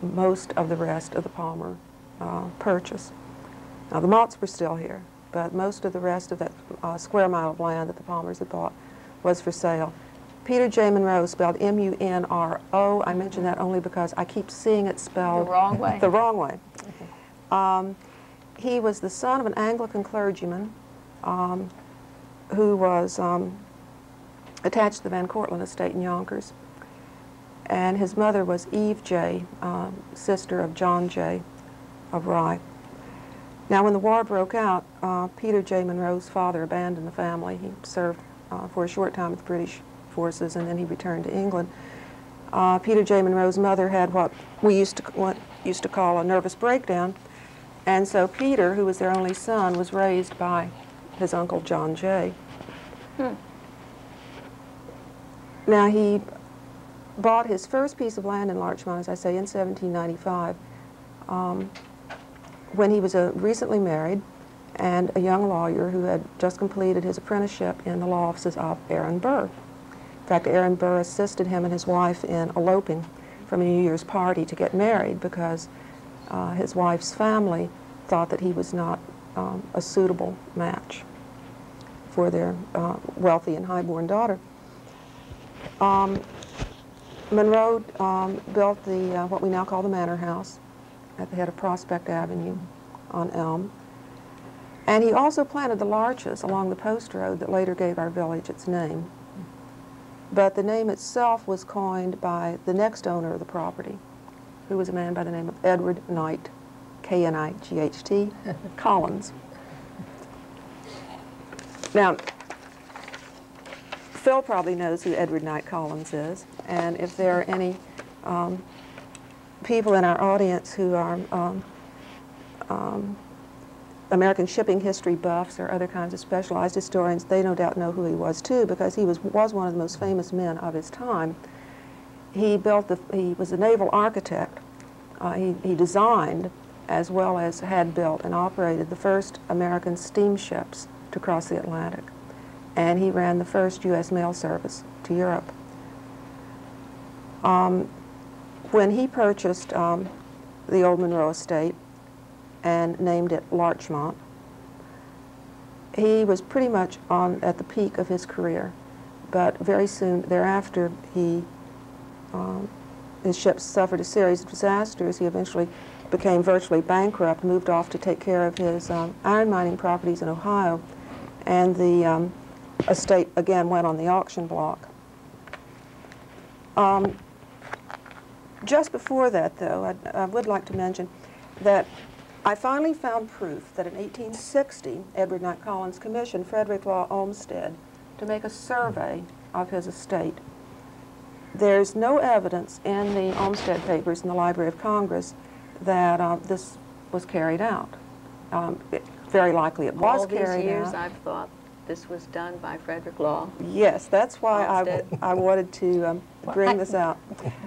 most of the rest of the Palmer uh, purchase. Now the Motts were still here, but most of the rest of that uh, square mile of land that the Palmers had bought was for sale. Peter Jay Munro, spelled M-U-N-R-O. I mention that only because I keep seeing it spelled The wrong way. the wrong way. Um, he was the son of an Anglican clergyman um, who was um, attached to the Van Cortlandt estate in Yonkers. And his mother was Eve Jay, um, sister of John Jay of Rye. Now, when the war broke out, uh, Peter Jay Munro's father abandoned the family. He served uh, for a short time with the British forces, and then he returned to England. Uh, Peter Jay Munro's mother had what we used to what used to call a nervous breakdown, and so Peter, who was their only son, was raised by his uncle John Jay Now he bought his first piece of land in Larchmont, as I say, in 1795, um, when he was uh, recently married and a young lawyer who had just completed his apprenticeship in the law offices of Aaron Burr. In fact, Aaron Burr assisted him and his wife in eloping from a New Year's party to get married because uh, his wife's family thought that he was not um, a suitable match for their uh, wealthy and high-born daughter. Um, Munro um, built the uh, what we now call the Manor House at the head of Prospect Avenue on Elm. And he also planted the larches along the post road that later gave our village its name. But the name itself was coined by the next owner of the property, who was a man by the name of Edward Knight, K-N-I-G-H-T, (laughs) Collins. Now, Phil probably knows who Edward Knight Collins is, and if there are any um, people in our audience who are um, um, American shipping history buffs or other kinds of specialized historians, they no doubt know who he was too, because he was, was one of the most famous men of his time. He built the, he was a naval architect. Uh, he, he designed as well as had built and operated the first American steamships to cross the Atlantic. And he ran the first U.S. mail service to Europe. Um, when he purchased um, the old Munro estate and named it Larchmont, he was pretty much on at the peak of his career. But very soon thereafter, he um, his ships suffered a series of disasters. He eventually became virtually bankrupt, moved off to take care of his um, iron mining properties in Ohio, and the um, estate again went on the auction block. Um, just before that, though, I'd, I would like to mention that I finally found proof that in 1860, Edward Knight Collins commissioned Frederick Law Olmsted to make a survey of his estate. There's no evidence in the Olmsted papers in the Library of Congress that uh, this was carried out. Um, it, very likely it was All these years, out. I've thought this was done by Frederick Law. Yes, that's why I, Olmsted. I wanted to um, bring this out.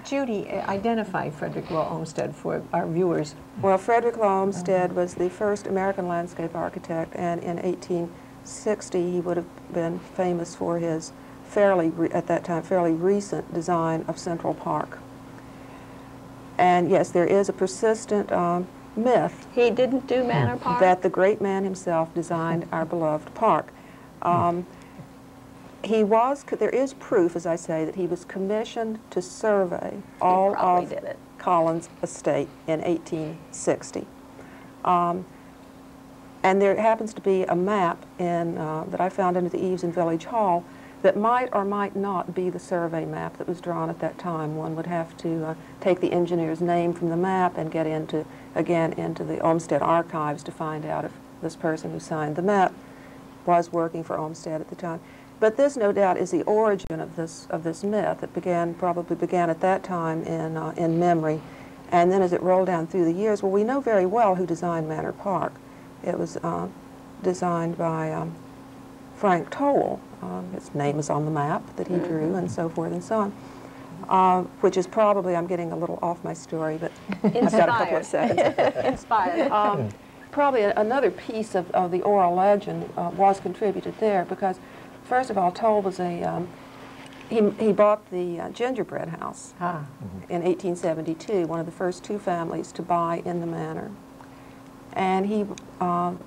Judy, uh, identify Frederick Law Olmsted for our viewers. Well, Frederick Law Olmsted was the first American landscape architect, and in 1860 he would have been famous for his fairly, re- at that time, fairly recent design of Central Park. And yes, there is a persistent um, myth He didn't do Manor Park? that the great man himself designed our beloved park. Um, he was, there is proof, as I say, that he was commissioned to survey all of. Collins' estate in 1860. Um, and there happens to be a map in, uh, that I found under the eaves in Village Hall that might or might not be the survey map that was drawn at that time. One would have to uh, take the engineer's name from the map and get into, again, into the Olmsted archives to find out if this person who signed the map was working for Olmsted at the time. But this, no doubt, is the origin of this, of this myth. It began, probably began at that time in, uh, in memory. And then as it rolled down through the years, well, we know very well who designed Manor Park. It was uh, designed by um, Frank Toll. Um, his name is on the map that he drew and so forth and so on. Uh, which is probably, I'm getting a little off my story, but I've got a couple of seconds. (laughs) Inspired. Um, Probably a- another piece of, of the oral legend uh, was contributed there because, first of all, Toll was a, um, he, he bought the uh, gingerbread house Ah, in 1872, one of the first two families to buy in the manor. And he, um,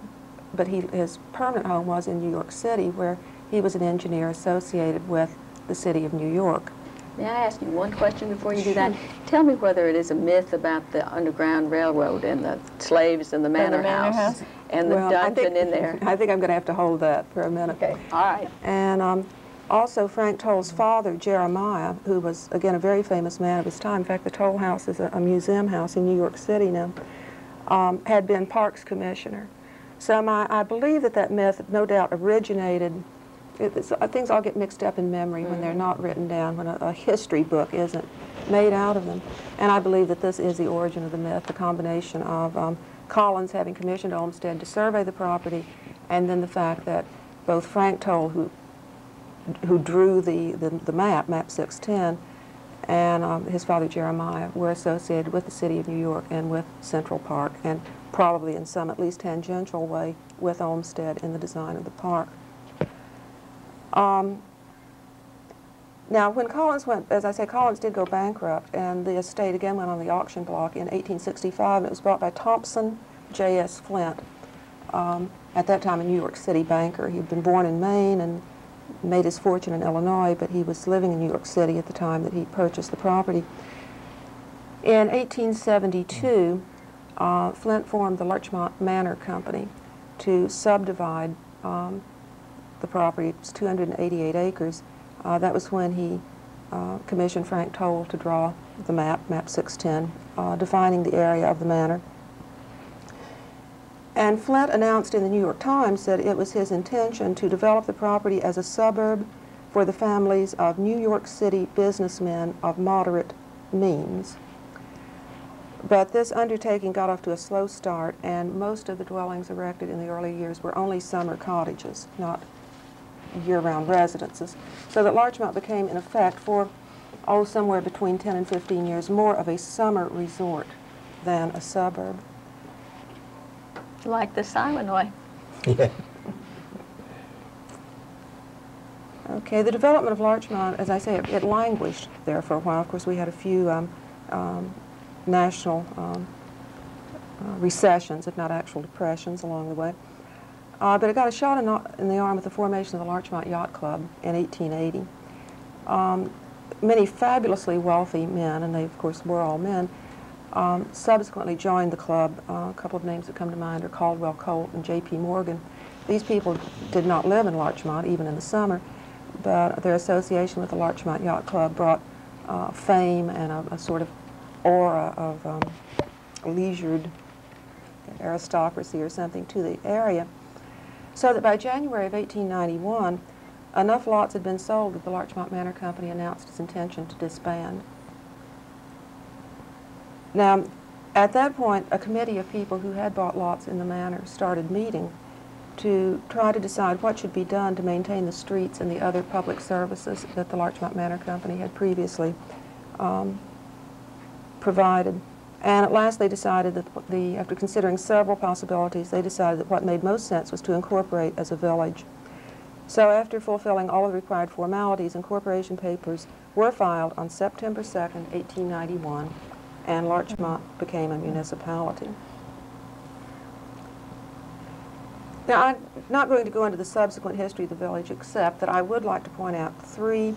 but he, his permanent home was in New York City, where he was an engineer associated with the city of New York. May I ask you one question before you do that? Tell me whether it is a myth about the Underground Railroad and the slaves in the manor manor house house? and the Well, dungeon think- in there. I think I'm going to have to hold that for a minute. Okay, all right. And um, also Frank Toll's father, Jeremiah, who was, again, a very famous man of his time. In fact, the Toll House is a, a museum house in New York City now, um, had been Parks Commissioner. So my, I believe that that myth no doubt originated, it's, uh, things all get mixed up in memory when they're not written down, when a, a history book isn't made out of them. And I believe that this is the origin of the myth, the combination of um, Collins having commissioned Olmsted to survey the property, and then the fact that both Frank Toll, who who drew the, the, the map, map 610, and um, his father Jeremiah were associated with the city of New York and with Central Park, and probably in some at least tangential way with Olmsted in the design of the park. Um, now, when Collins went, as I say, Collins did go bankrupt, and the estate again went on the auction block in 1865. It was bought by Thompson J.S. Flint, um, at that time a New York City banker. He'd been born in Maine and made his fortune in Illinois, but he was living in New York City at the time that he purchased the property. In 1872, uh, Flint formed the Larchmont Manor Company to subdivide um, the property. It was 288 acres. Uh, that was when he uh, commissioned Frank Toll to draw the map, map 610, uh, defining the area of the manor. And Flint announced in the New York Times that it was his intention to develop the property as a suburb for the families of New York City businessmen of moderate means. But this undertaking got off to a slow start, and most of the dwellings erected in the early years were only summer cottages, not year-round residences. So that Larchmont became, in effect, for, oh, somewhere between 10 and 15 years, more of a summer resort than a suburb. Like the Siwanoy. Yeah. Okay, the development of Larchmont, as I say, it, it languished there for a while. Of course, we had a few um, um, national um, uh, recessions, if not actual depressions, along the way. Uh, but it got a shot in, the- in the arm with the formation of the Larchmont Yacht Club in 1880. Um, many fabulously wealthy men, and they, of course, were all men, um, subsequently joined the club. Uh, a couple of names that come to mind are Caldwell Colt and J.P. Morgan. These people did not live in Larchmont, even in the summer, but their association with the Larchmont Yacht Club brought uh, fame and a, a sort of aura of um, leisured aristocracy or something to the area. So that by January of 1891, enough lots had been sold that the Larchmont Manor Company announced its intention to disband. Now, at that point, a committee of people who had bought lots in the manor started meeting to try to decide what should be done to maintain the streets and the other public services that the Larchmont Manor Company had previously um, provided. And at last they decided that the, after considering several possibilities, they decided that what made most sense was to incorporate as a village. So after fulfilling all the required formalities, incorporation papers were filed on September 2nd, 1891, and Larchmont became a municipality. Now, I'm not going to go into the subsequent history of the village, except that I would like to point out three,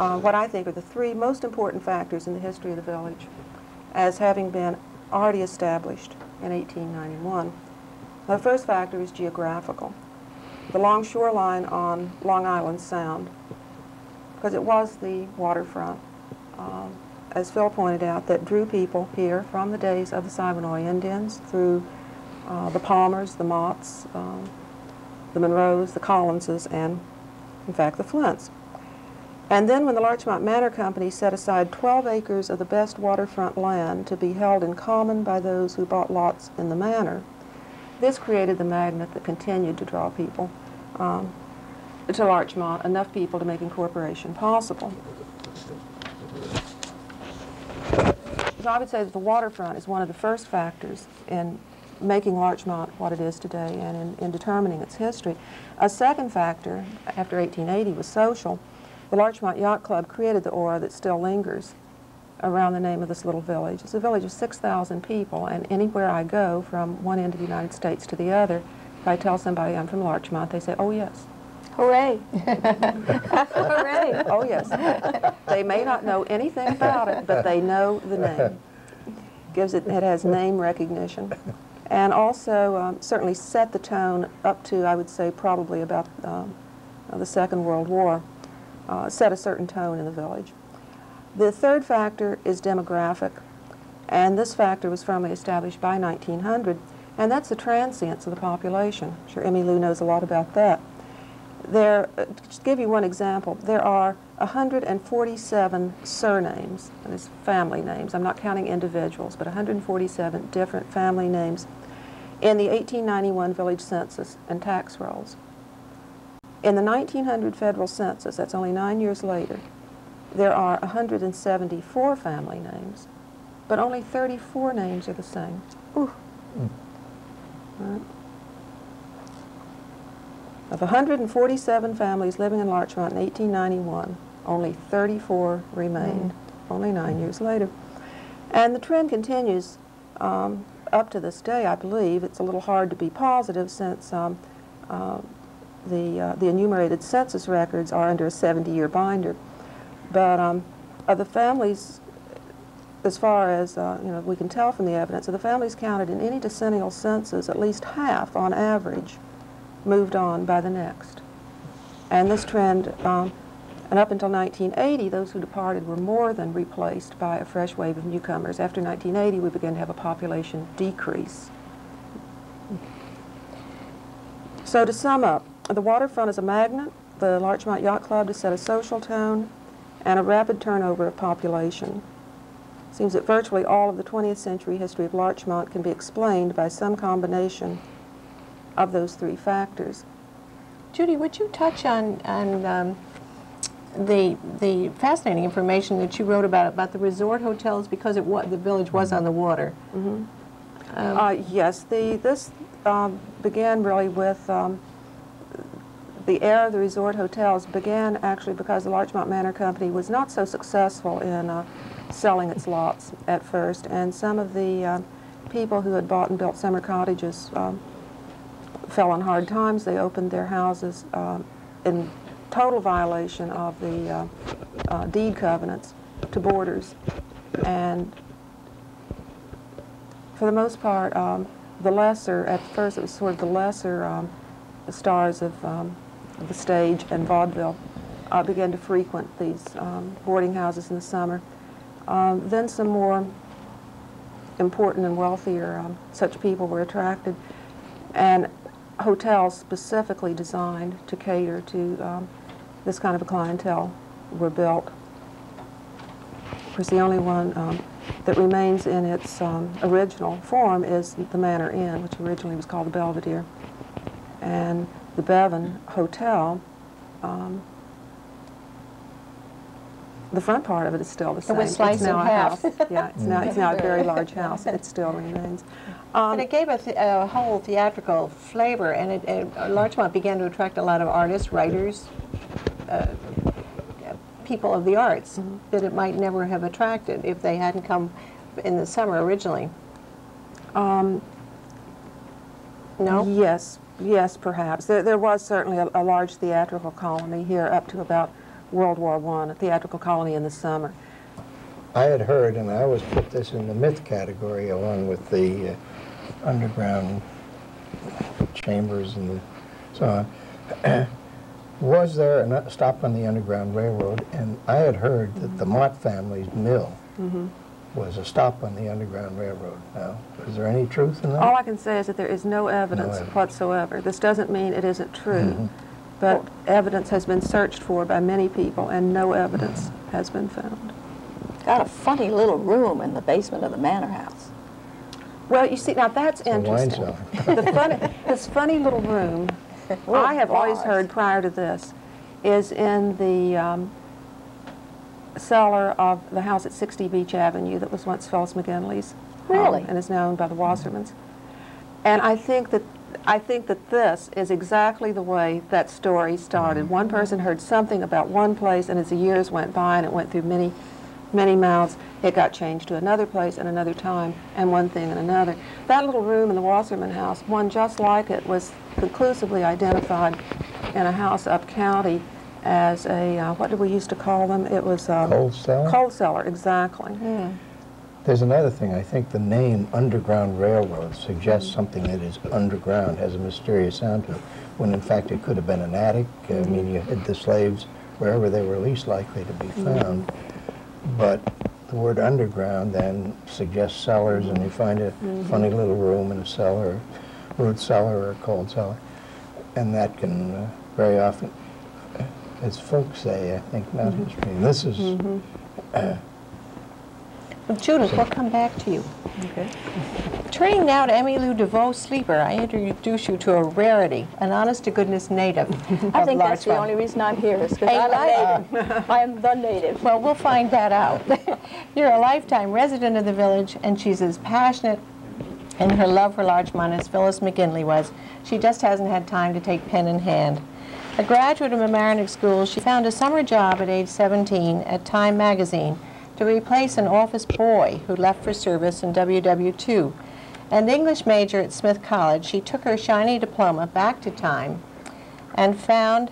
uh, what I think are the three most important factors in the history of the village as having been already established in 1891. The first factor is geographical. The long shoreline on Long Island Sound, because it was the waterfront, um, as Phil pointed out, that drew people here from the days of the Siwanoy Indians through uh, the Palmers, the Motts, um, the Munros, the Collinses, and, in fact, the Flints. And then when the Larchmont Manor Company set aside 12 acres of the best waterfront land to be held in common by those who bought lots in the manor, this created the magnet that continued to draw people um, to Larchmont, enough people to make incorporation possible. So I would say that the waterfront is one of the first factors in making Larchmont what it is today and in, in determining its history. A second factor, after 1880, was social. The Larchmont Yacht Club created the aura that still lingers around the name of this little village. It's a village of 6,000 people, and anywhere I go, from one end of the United States to the other, if I tell somebody I'm from Larchmont, they say, oh, yes. Hooray. (laughs) Hooray! Oh, yes. They may not know anything about it, but they know the name. Gives it, it has name recognition. And also um, certainly set the tone up to, I would say, probably about um, the Second World War, uh, set a certain tone in the village. The third factor is demographic, and this factor was firmly established by 1900, and that's the transience of the population. I'm sure Emmy Lou knows a lot about that. There, uh, just give you one example, there are 147 surnames, that is family names. I'm not counting individuals, but 147 different family names in the 1891 village census and tax rolls. In the 1900 federal census, that's only nine years later, there are 174 family names, but only 34 names are the same. Ooh. Right. Of 147 families living in Larchmont in 1891, only 34 remained, only nine years later. And the trend continues um, up to this day, I believe. It's a little hard to be positive since um, uh, the, uh, the enumerated census records are under a 70-year binder. But um, of the families, as far as uh, you know, we can tell from the evidence, of the families counted in any decennial census, at least half, on average, moved on by the next. And this trend, um, and up until 1980, those who departed were more than replaced by a fresh wave of newcomers. After 1980, we began to have a population decrease. So to sum up, the waterfront is a magnet, the Larchmont Yacht Club to set a social tone, and a rapid turnover of population. It seems that virtually all of the 20th century history of Larchmont can be explained by some combination of those three factors. Judy, would you touch on, on um, the, the fascinating information that you wrote about, about the resort hotels because it the village was on the water? Mm-hmm. Um, uh, yes, the, this um, began really with um, the era of the resort hotels began actually because the Larchmont Manor Company was not so successful in uh, selling its lots at first, and some of the uh, people who had bought and built summer cottages um, fell on hard times. They opened their houses um, in total violation of the uh, uh, deed covenants to boarders, and for the most part, um, the lesser, at first it was sort of the lesser um, stars of um, the stage and vaudeville uh, began to frequent these um, boarding houses in the summer. Um, then some more important and wealthier um, such people were attracted, and hotels specifically designed to cater to um, this kind of a clientele were built. Of course, the only one um, that remains in its um, original form is the Manor Inn, which originally was called the Belvedere. And the Bevan Hotel, um, the front part of it is still the same. was sliced it's now in a half. house. Yeah, it's now it's now a very (laughs) large house. It still remains. Um, and it gave a, th a whole theatrical flavor, and it, it, Larchmont began to attract a lot of artists, writers, uh, people of the arts Mm-hmm. that it might never have attracted if they hadn't come in the summer originally. um, No? Yes, yes, perhaps. There, there was certainly a, a large theatrical colony here up to about World War I, a theatrical colony in the summer. I had heard, and I always put this in the myth category along with the uh, underground chambers and the, so on. (clears throat) was there a stop on the Underground Railroad? And I had heard that the Mott family's mill was a stop on the Underground Railroad. Now, is there any truth in that? All I can say is that there is no evidence evidence. whatsoever. This doesn't mean it isn't true, but evidence has been searched for by many people, and no evidence has been found. Got a funny little room in the basement of the manor house. Well, you see, now that's a wine interesting. cellar. (laughs) the funny, this funny little room, (laughs) I have always heard prior to this, is in the um, cellar of the house at 60 Beach Avenue that was once Phyllis McGinley's. um, Really? and is now owned by the Wassermans. And I think that I think that this is exactly the way that story started. One person heard something about one place, and as the years went by and it went through many, many mouths, it got changed to another place and another time, and one thing and another. That little room in the Wasserman house, one just like it, was conclusively identified in a house up county as a, uh, what did we used to call them? It was um, Cold cellar? Cold cellar, exactly. There's another thing. I think the name Underground Railroad suggests something that is underground, has a mysterious sound to it, when in fact it could have been an attic. I mean, you hid the slaves wherever they were least likely to be found. But the word underground then suggests cellars, and you find a funny little room in a cellar, root cellar or a cold cellar. And that can uh, very often, as folks say, I think, not mm-hmm. history. And this is mm-hmm. uh, Well, Judith, we'll come back to you. Okay. Turning now to Emmy Lou DeVoe Sleeper, I introduce you to a rarity, an honest-to-goodness native (laughs) I think that's the only reason I'm here, is because I'm life- a native. (laughs) I am the native. Well, we'll find that out. (laughs) You're a lifetime resident of the village, and she's as passionate in her love for Larchmont as Phyllis McGinley was. She just hasn't had time to take pen in hand. A graduate of Mamaroneck School, she found a summer job at age 17 at Time magazine to replace an office boy who left for service in WW2. An English major at Smith College, she took her shiny diploma back to Time and found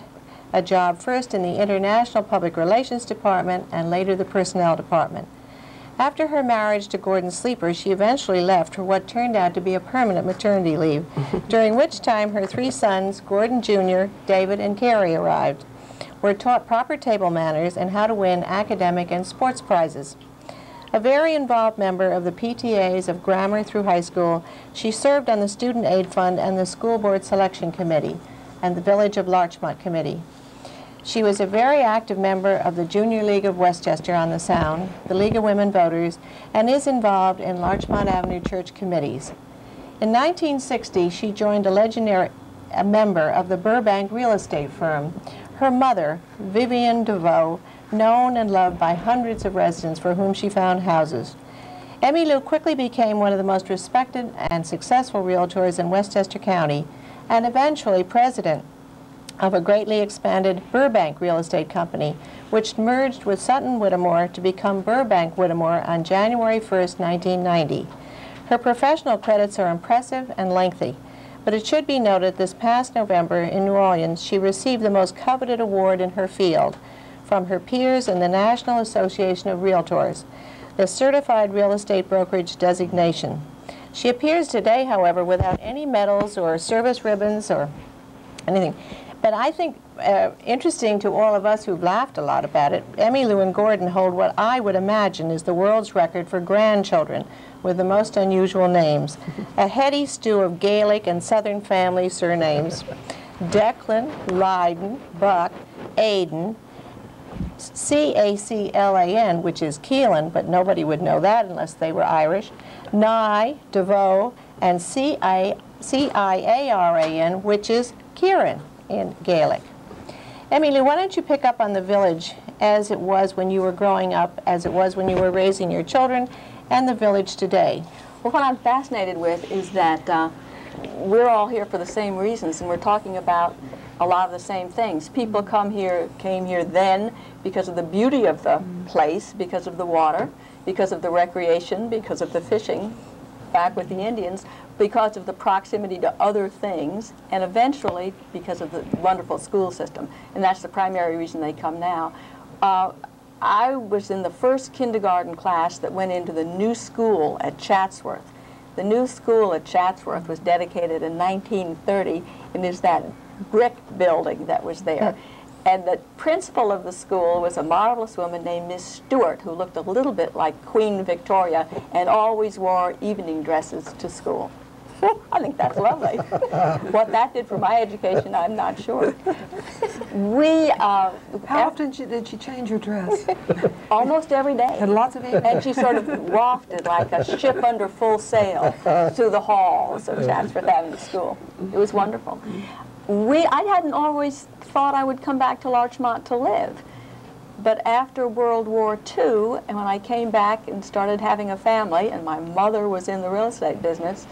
a job first in the International Public Relations Department and later the Personnel Department. After her marriage to Gordon Sleeper, she eventually left for what turned out to be a permanent maternity leave, (laughs) during which time her three sons, Gordon Jr., David, and Carrie, arrived, were taught proper table manners and how to win academic and sports prizes. A very involved member of the PTAs of grammar through high school, she served on the Student Aid Fund and the School Board Selection Committee and the Village of Larchmont Committee. She was a very active member of the Junior League of Westchester on the Sound, the League of Women Voters, and is involved in Larchmont Avenue Church committees. In 1960, she joined a legendary a member of the Burbank real estate firm. Her mother, Vivian DeVoe, known and loved by hundreds of residents for whom she found houses. Emmy Lou quickly became one of the most respected and successful realtors in Westchester County and eventually president of a greatly expanded Burbank real estate company, which merged with Sutton Whittemore to become Burbank Whittemore on January 1st, 1990. Her professional credits are impressive and lengthy, but it should be noted this past November in New Orleans, she received the most coveted award in her field from her peers in the National Association of Realtors, the Certified Real Estate Brokerage designation. She appears today, however, without any medals or service ribbons or anything. But I think uh, interesting to all of us who've laughed a lot about it, Emmy Lou and Gordon hold what I would imagine is the world's record for grandchildren with the most unusual names. A heady stew of Gaelic and Southern family surnames. Declan, Lydon, Buck, Aiden, C-A-C-L-A-N, which is Keelan, but nobody would know that unless they were Irish, Nye, DeVoe, and C-I- C-I-A-R-A-N, which is Kieran in Gaelic. Emily, why don't you pick up on the village as it was when you were growing up, as it was when you were raising your children, and the village today? Well, what I'm fascinated with is that uh, we're all here for the same reasons, and we're talking about a lot of the same things. People come here, came here then because of the beauty of the place, because of the water, because of the recreation, because of the fishing, back with the Indians, because of the proximity to other things, and eventually because of the wonderful school system. And that's the primary reason they come now. Uh, I was in the first kindergarten class that went into the new school at Chatsworth. The new school at Chatsworth was dedicated in 1930 and is that brick building that was there. And the principal of the school was a marvelous woman named Miss Stewart, who looked a little bit like Queen Victoria and always wore evening dresses to school. (laughs) I think that's lovely. (laughs) what that did for my education, I'm not sure. We, uh, How often she- did she change her dress? (laughs) almost every day. Had lots of ink. And she sort of wafted like a ship under full sail through the halls of Chatsworth Avenue School. It was wonderful. We, I hadn't always thought I would come back to Larchmont to live. But after World War II, and when I came back and started having a family, and my mother was in the real estate business,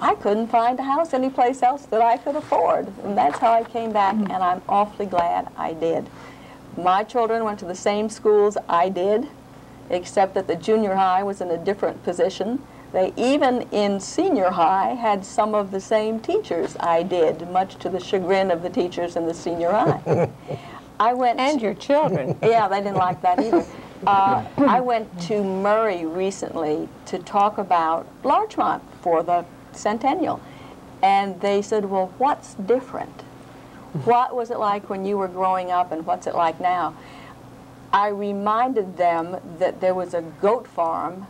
I couldn't find a house anyplace else that I could afford. And that's how I came back, and I'm awfully glad I did. My children went to the same schools I did, except that the junior high was in a different position. They even in senior high had some of the same teachers I did, much to the chagrin of the teachers in the senior high. (laughs) I went And your children. (laughs) yeah, they didn't like that either. Uh, (laughs) I went to Murray recently to talk about Larchmont for the centennial. And they said, well, what's different? Hmm. What was it like when you were growing up and what's it like now? I reminded them that there was a goat farm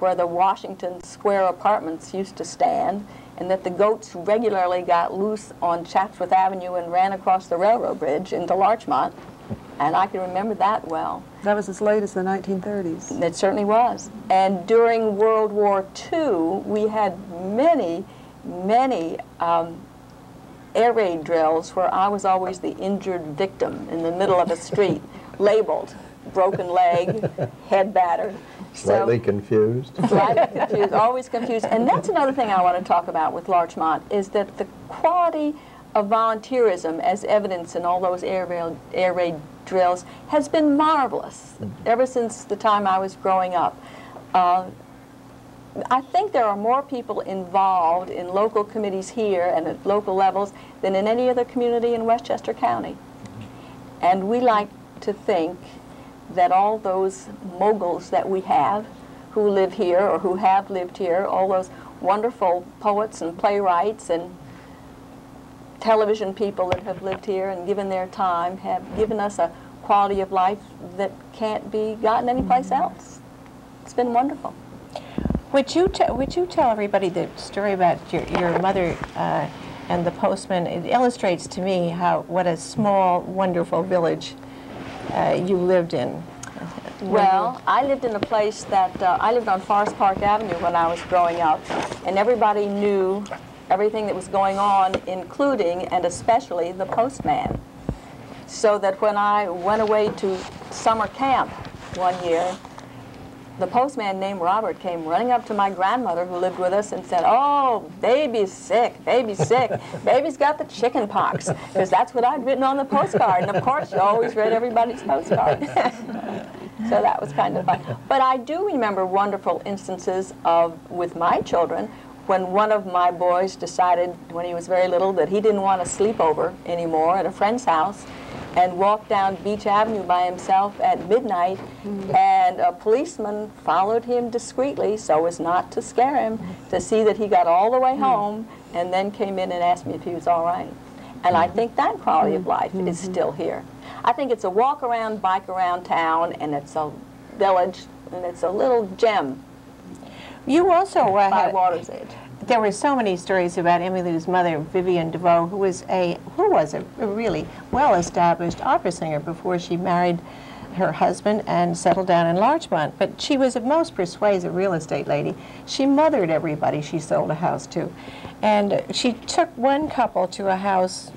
where the Washington Square apartments used to stand and that the goats regularly got loose on Chatsworth Avenue and ran across the railroad bridge into Larchmont. And I can remember that well. That was as late as the 1930s. It certainly was. And during World War II, we had many, many um, air raid drills where I was always the injured victim in the middle of a street, (laughs) labeled broken leg, head battered. So- Slightly confused. slightly (laughs) confused, always confused. And that's another thing I want to talk about with Larchmont is that the quality of volunteerism as evidence in all those air raid, air raid drills has been marvelous ever since the time I was growing up. Uh, I think there are more people involved in local committees here and at local levels than in any other community in Westchester County. And we like to think that all those moguls that we have who live here or who have lived here, all those wonderful poets and playwrights and television people that have lived here and given their time have given us a quality of life that can't be gotten anyplace else. It's been wonderful. Would you, would you tell everybody the story about your, your mother uh, and the postman? It illustrates to me how, what a small, wonderful village uh, you lived in. Well, I lived in a place that, uh, I lived on Forest Park Avenue when I was growing up, and everybody knew everything that was going on, including and especially the postman. So that when I went away to summer camp one year, the postman named Robert came running up to my grandmother who lived with us and said, oh, baby's sick, baby's sick, (laughs) baby's got the chicken pox, because that's what I'd written on the postcard. And of course, you always read everybody's postcard. (laughs) so that was kind of fun. But I do remember wonderful instances of, with my children, when one of my boys decided when he was very little that he didn't want to sleep over anymore at a friend's house and walked down Beach Avenue by himself at midnight, mm-hmm. and a policeman followed him discreetly so as not to scare him, to see that he got all the way mm-hmm. home, and then came in and asked me if he was all right. And I mm-hmm. think that quality of life is still here. I think it's a walk around, bike around town, and it's a village, and it's a little gem You also uh, by had, water's edge. there were so many stories about Emmylou's mother, Vivian DeVoe, who was a who was a, a really well-established opera singer before she married her husband and settled down in Larchmont. But she was a most persuasive real estate lady. She mothered everybody she sold a house to, and she took one couple to a house.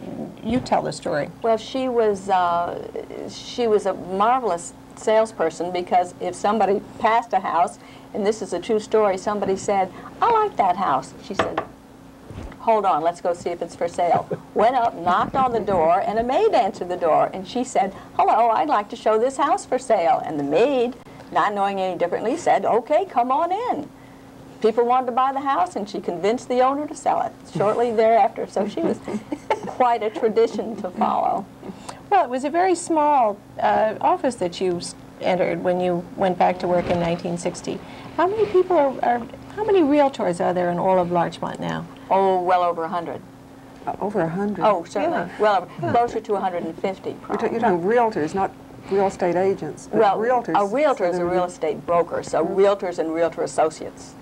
You tell the story. Well, she was uh, she was a marvelous salesperson because if somebody passed a house, and this is a true story, somebody said, "I like that house." She said, "Hold on, let's go see if it's for sale." Went up, knocked on the door, and a maid answered the door, and she said, "Hello, I'd like to show this house for sale." And the maid, not knowing any differently, said, "Okay, come on in." People wanted to buy the house, and she convinced the owner to sell it shortly (laughs) thereafter. So she was quite a tradition to follow. Well, it was a very small uh, office that you entered when you went back to work in 1960. How many people are, are how many realtors are there in all of Larchmont now? Oh, well over 100. Uh, Over a 100. Oh, certainly. Well, over, closer to 150, You're, ta- probably. you're talking realtors, not real estate agents. but Well, realtors. a realtor is a they're- real estate broker, so realtors and realtor associates.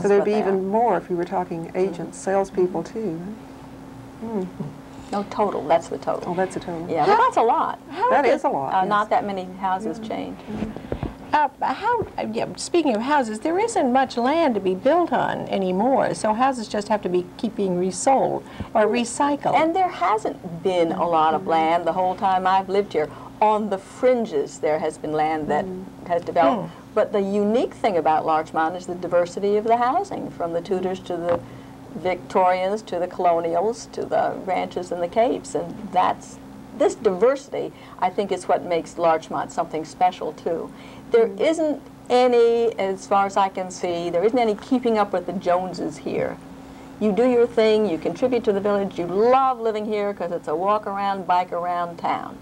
So there'd be even are. more if you were talking agents, mm-hmm. salespeople too. Mm-hmm. Hmm. No, total, that's the total. Oh, that's a total. Yeah, but that's a lot. That is a lot. Uh, yes. Not that many houses change. Uh, how, uh, yeah, speaking of houses, there isn't much land to be built on anymore, so houses just have to be keep being resold or recycled. And there hasn't been a lot of land the whole time I've lived here. On the fringes, there has been land that has developed. But the unique thing about Larchmont is the diversity of the housing, from the Tudors to the Victorians to the Colonials to the ranches and the Capes. And that's this diversity, I think, is what makes Larchmont something special too. There mm-hmm. isn't any, as far as I can see, there isn't any keeping up with the Joneses here. You do your thing, you contribute to the village, you love living here because it's a walk around, bike around town.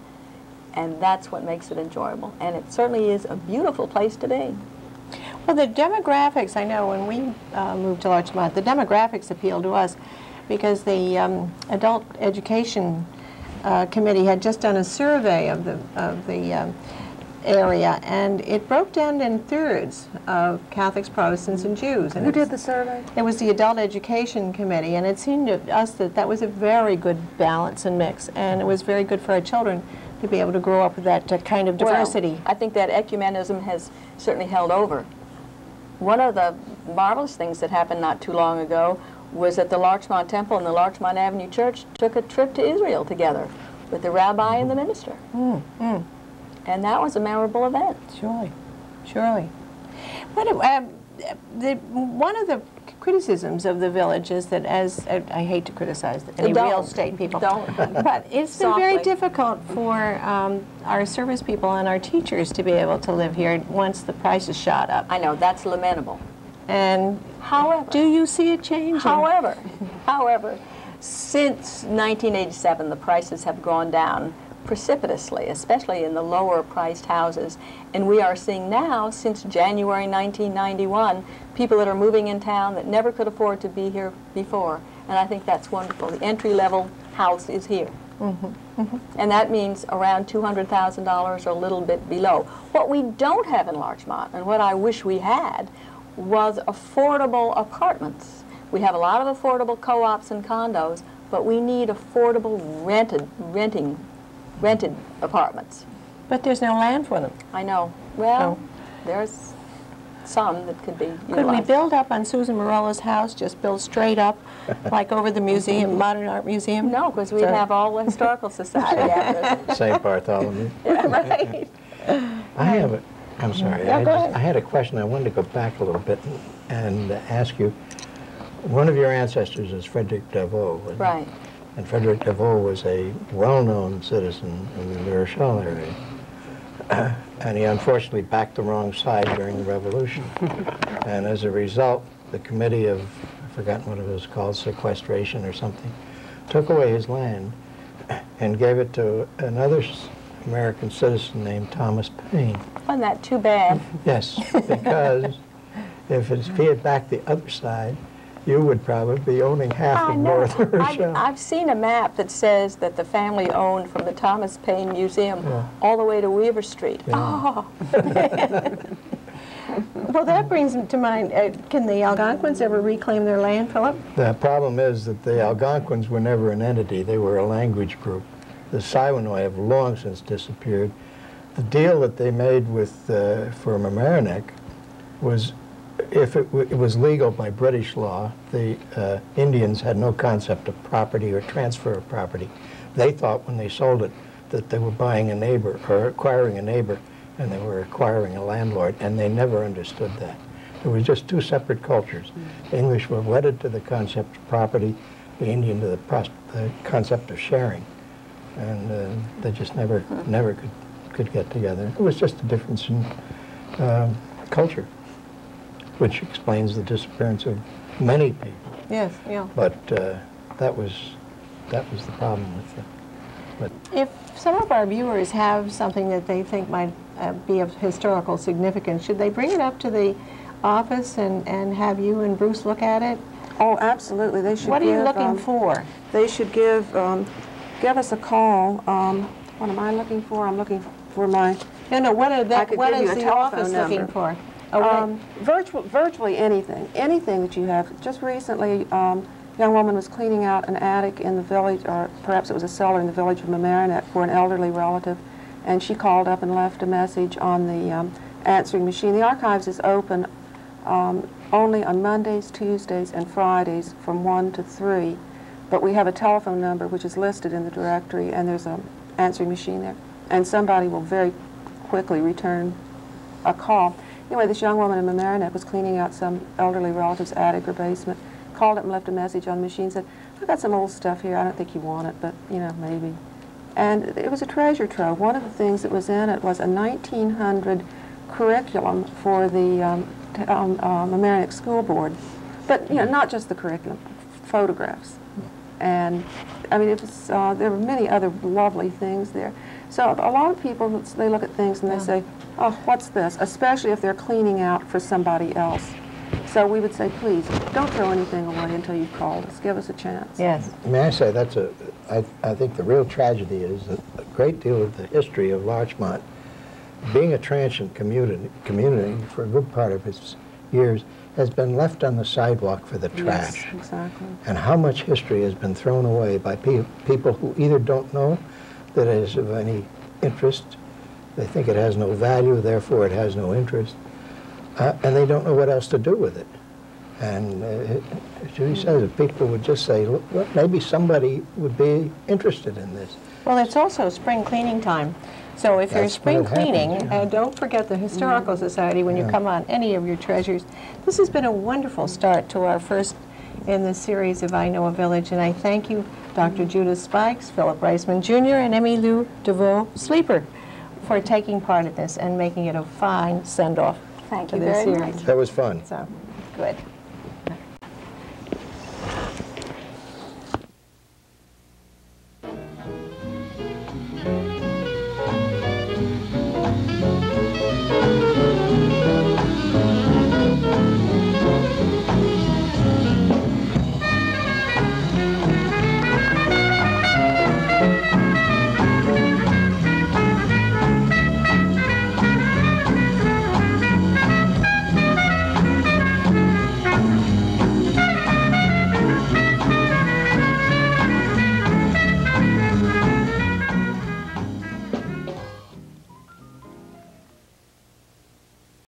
And that's what makes it enjoyable. And it certainly is a beautiful place to be. Well, the demographics, I know when we uh, moved to Larchmont, the demographics appealed to us because the um, Adult Education uh, Committee had just done a survey of the, of the um, area, and it broke down in thirds of Catholics, Protestants, and Jews. And Who did the survey? It was the Adult Education Committee, and it seemed to us that that was a very good balance and mix, and it was very good for our children to be able to grow up with that uh, kind of Well, diversity. I think that ecumenism has certainly held over. One of the marvelous things that happened not too long ago was that the Larchmont Temple and the Larchmont Avenue Church took a trip to Israel together with the rabbi and the minister. And that was a memorable event. Surely, surely. Do- um, the, one of the criticisms of the village is that as, I I hate to criticize any Don't. real estate people. Don't. But it's been very difficult for um, our service people and our teachers to be able to live here once the prices shot up. I know, that's lamentable. And However, do you see a change? However, (laughs) however, since 1987, the prices have gone down precipitously, especially in the lower priced houses. And we are seeing now, since January 1991, people that are moving in town that never could afford to be here before. And I think that's wonderful. The entry level house is here. Mm-hmm. Mm-hmm. And that means around $200,000 or a little bit below. What we don't have in Larchmont, and what I wish we had, was affordable apartments. We have a lot of affordable co-ops and condos, but we need affordable rented, renting, rented apartments. But there's no land for them. I know. Well, Oh. there's some that could be Could we build up on Susan Morola's house, just build straight up, (laughs) like over the museum, Modern Art Museum? No, because we'd Sorry. have all the historical society (laughs) after. St. Bartholomew. (laughs) right. I have a, I'm sorry. Yeah, I, just- I had a question. I wanted to go back a little bit and ask you. One of your ancestors is Frederick DeVoe. wasn't he? Right. And Frederick DeVoe was a well-known citizen in the La Rochelle area. (clears throat) and he unfortunately backed the wrong side during the revolution. (laughs) and as a result, the committee of, I've forgotten what it was called, sequestration or something, took away his land (clears throat) and gave it to another American citizen named Thomas Paine. Wasn't that too bad? Yes, because (laughs) if, it's, if he had backed the other side, you would probably be owning half I of know. North Rochelle. I've seen a map that says that the family owned from the Thomas Paine Museum Yeah. all the way to Weaver Street. Yeah. Oh, Well, that brings to mind, uh, can the Algonquins ever reclaim their land, Philip? The problem is that the Algonquins were never an entity. They were a language group. The Siwanoy have long since disappeared. The deal that they made with, uh, for Mamaroneck was if it, w- it was legal by British law, the uh, Indians had no concept of property or transfer of property. They thought when they sold it that they were buying a neighbor or acquiring a neighbor and they were acquiring a landlord, and they never understood that. It was just two separate cultures. The English were wedded to the concept of property, the Indian to the, pros- the concept of sharing. And uh, they just never, never could, could get together. It was just a difference in um, culture, which explains the disappearance of many people. Yes, yeah. But uh, that was, that was the problem with the, but If some of our viewers have something that they think might uh, be of historical significance, should they bring it up to the office and, and have you and Bruce look at it? Oh, absolutely. They should What are you give, looking um, for? They should give, um, give us a call. Um, what am I looking for? I'm looking for my, No, no, what are that, could what give you is a the telephone office looking for? Um, virtual, virtually anything, anything that you have. Just recently, um, a young woman was cleaning out an attic in the village, or perhaps it was a cellar in the village of Mamaroneck for an elderly relative, and she called up and left a message on the um, answering machine. The archives is open um, only on Mondays, Tuesdays, and Fridays from 1 to 3, but we have a telephone number which is listed in the directory, and there's an answering machine there, and somebody will very quickly return a call. Anyway, this young woman in Mamaroneck was cleaning out some elderly relative's attic or basement, called up and left a message on the machine, said, I've got some old stuff here, I don't think you want it, but, you know, maybe. And it was a treasure trove. One of the things that was in it was a 1900 curriculum for the um, um, uh, Mamaroneck School Board. But, you know, not just the curriculum, photographs. And, I mean, it was, uh, there were many other lovely things there. So a lot of people, they look at things and they say, oh, what's this? Especially if they're cleaning out for somebody else. So we would say, please, don't throw anything away until you've called us. Give us a chance. Yes. May I say, that's a, I, I think the real tragedy is that a great deal of the history of Larchmont, being a transient community, community for a good part of its years, has been left on the sidewalk for the trash. Yes, trash. exactly. And how much history has been thrown away by pe- people who either don't know that it is of any interest, they think it has no value, therefore it has no interest, uh, and they don't know what else to do with it. And uh, as Judy says, if people would just say, look, look, maybe somebody would be interested in this. Well, it's also spring cleaning time. So if you're spring it happens, cleaning, yeah. uh, don't forget the Historical Society when you come on any of your treasures. This has been a wonderful start to our first in the series of I Know a Village, and I thank you, Dr. Judith Spikes, Philip Reisman Jr., and Emmy Lou DeVoe Sleeper for taking part in this and making it a fine send-off Thank you this very series. much. That was fun. So, good.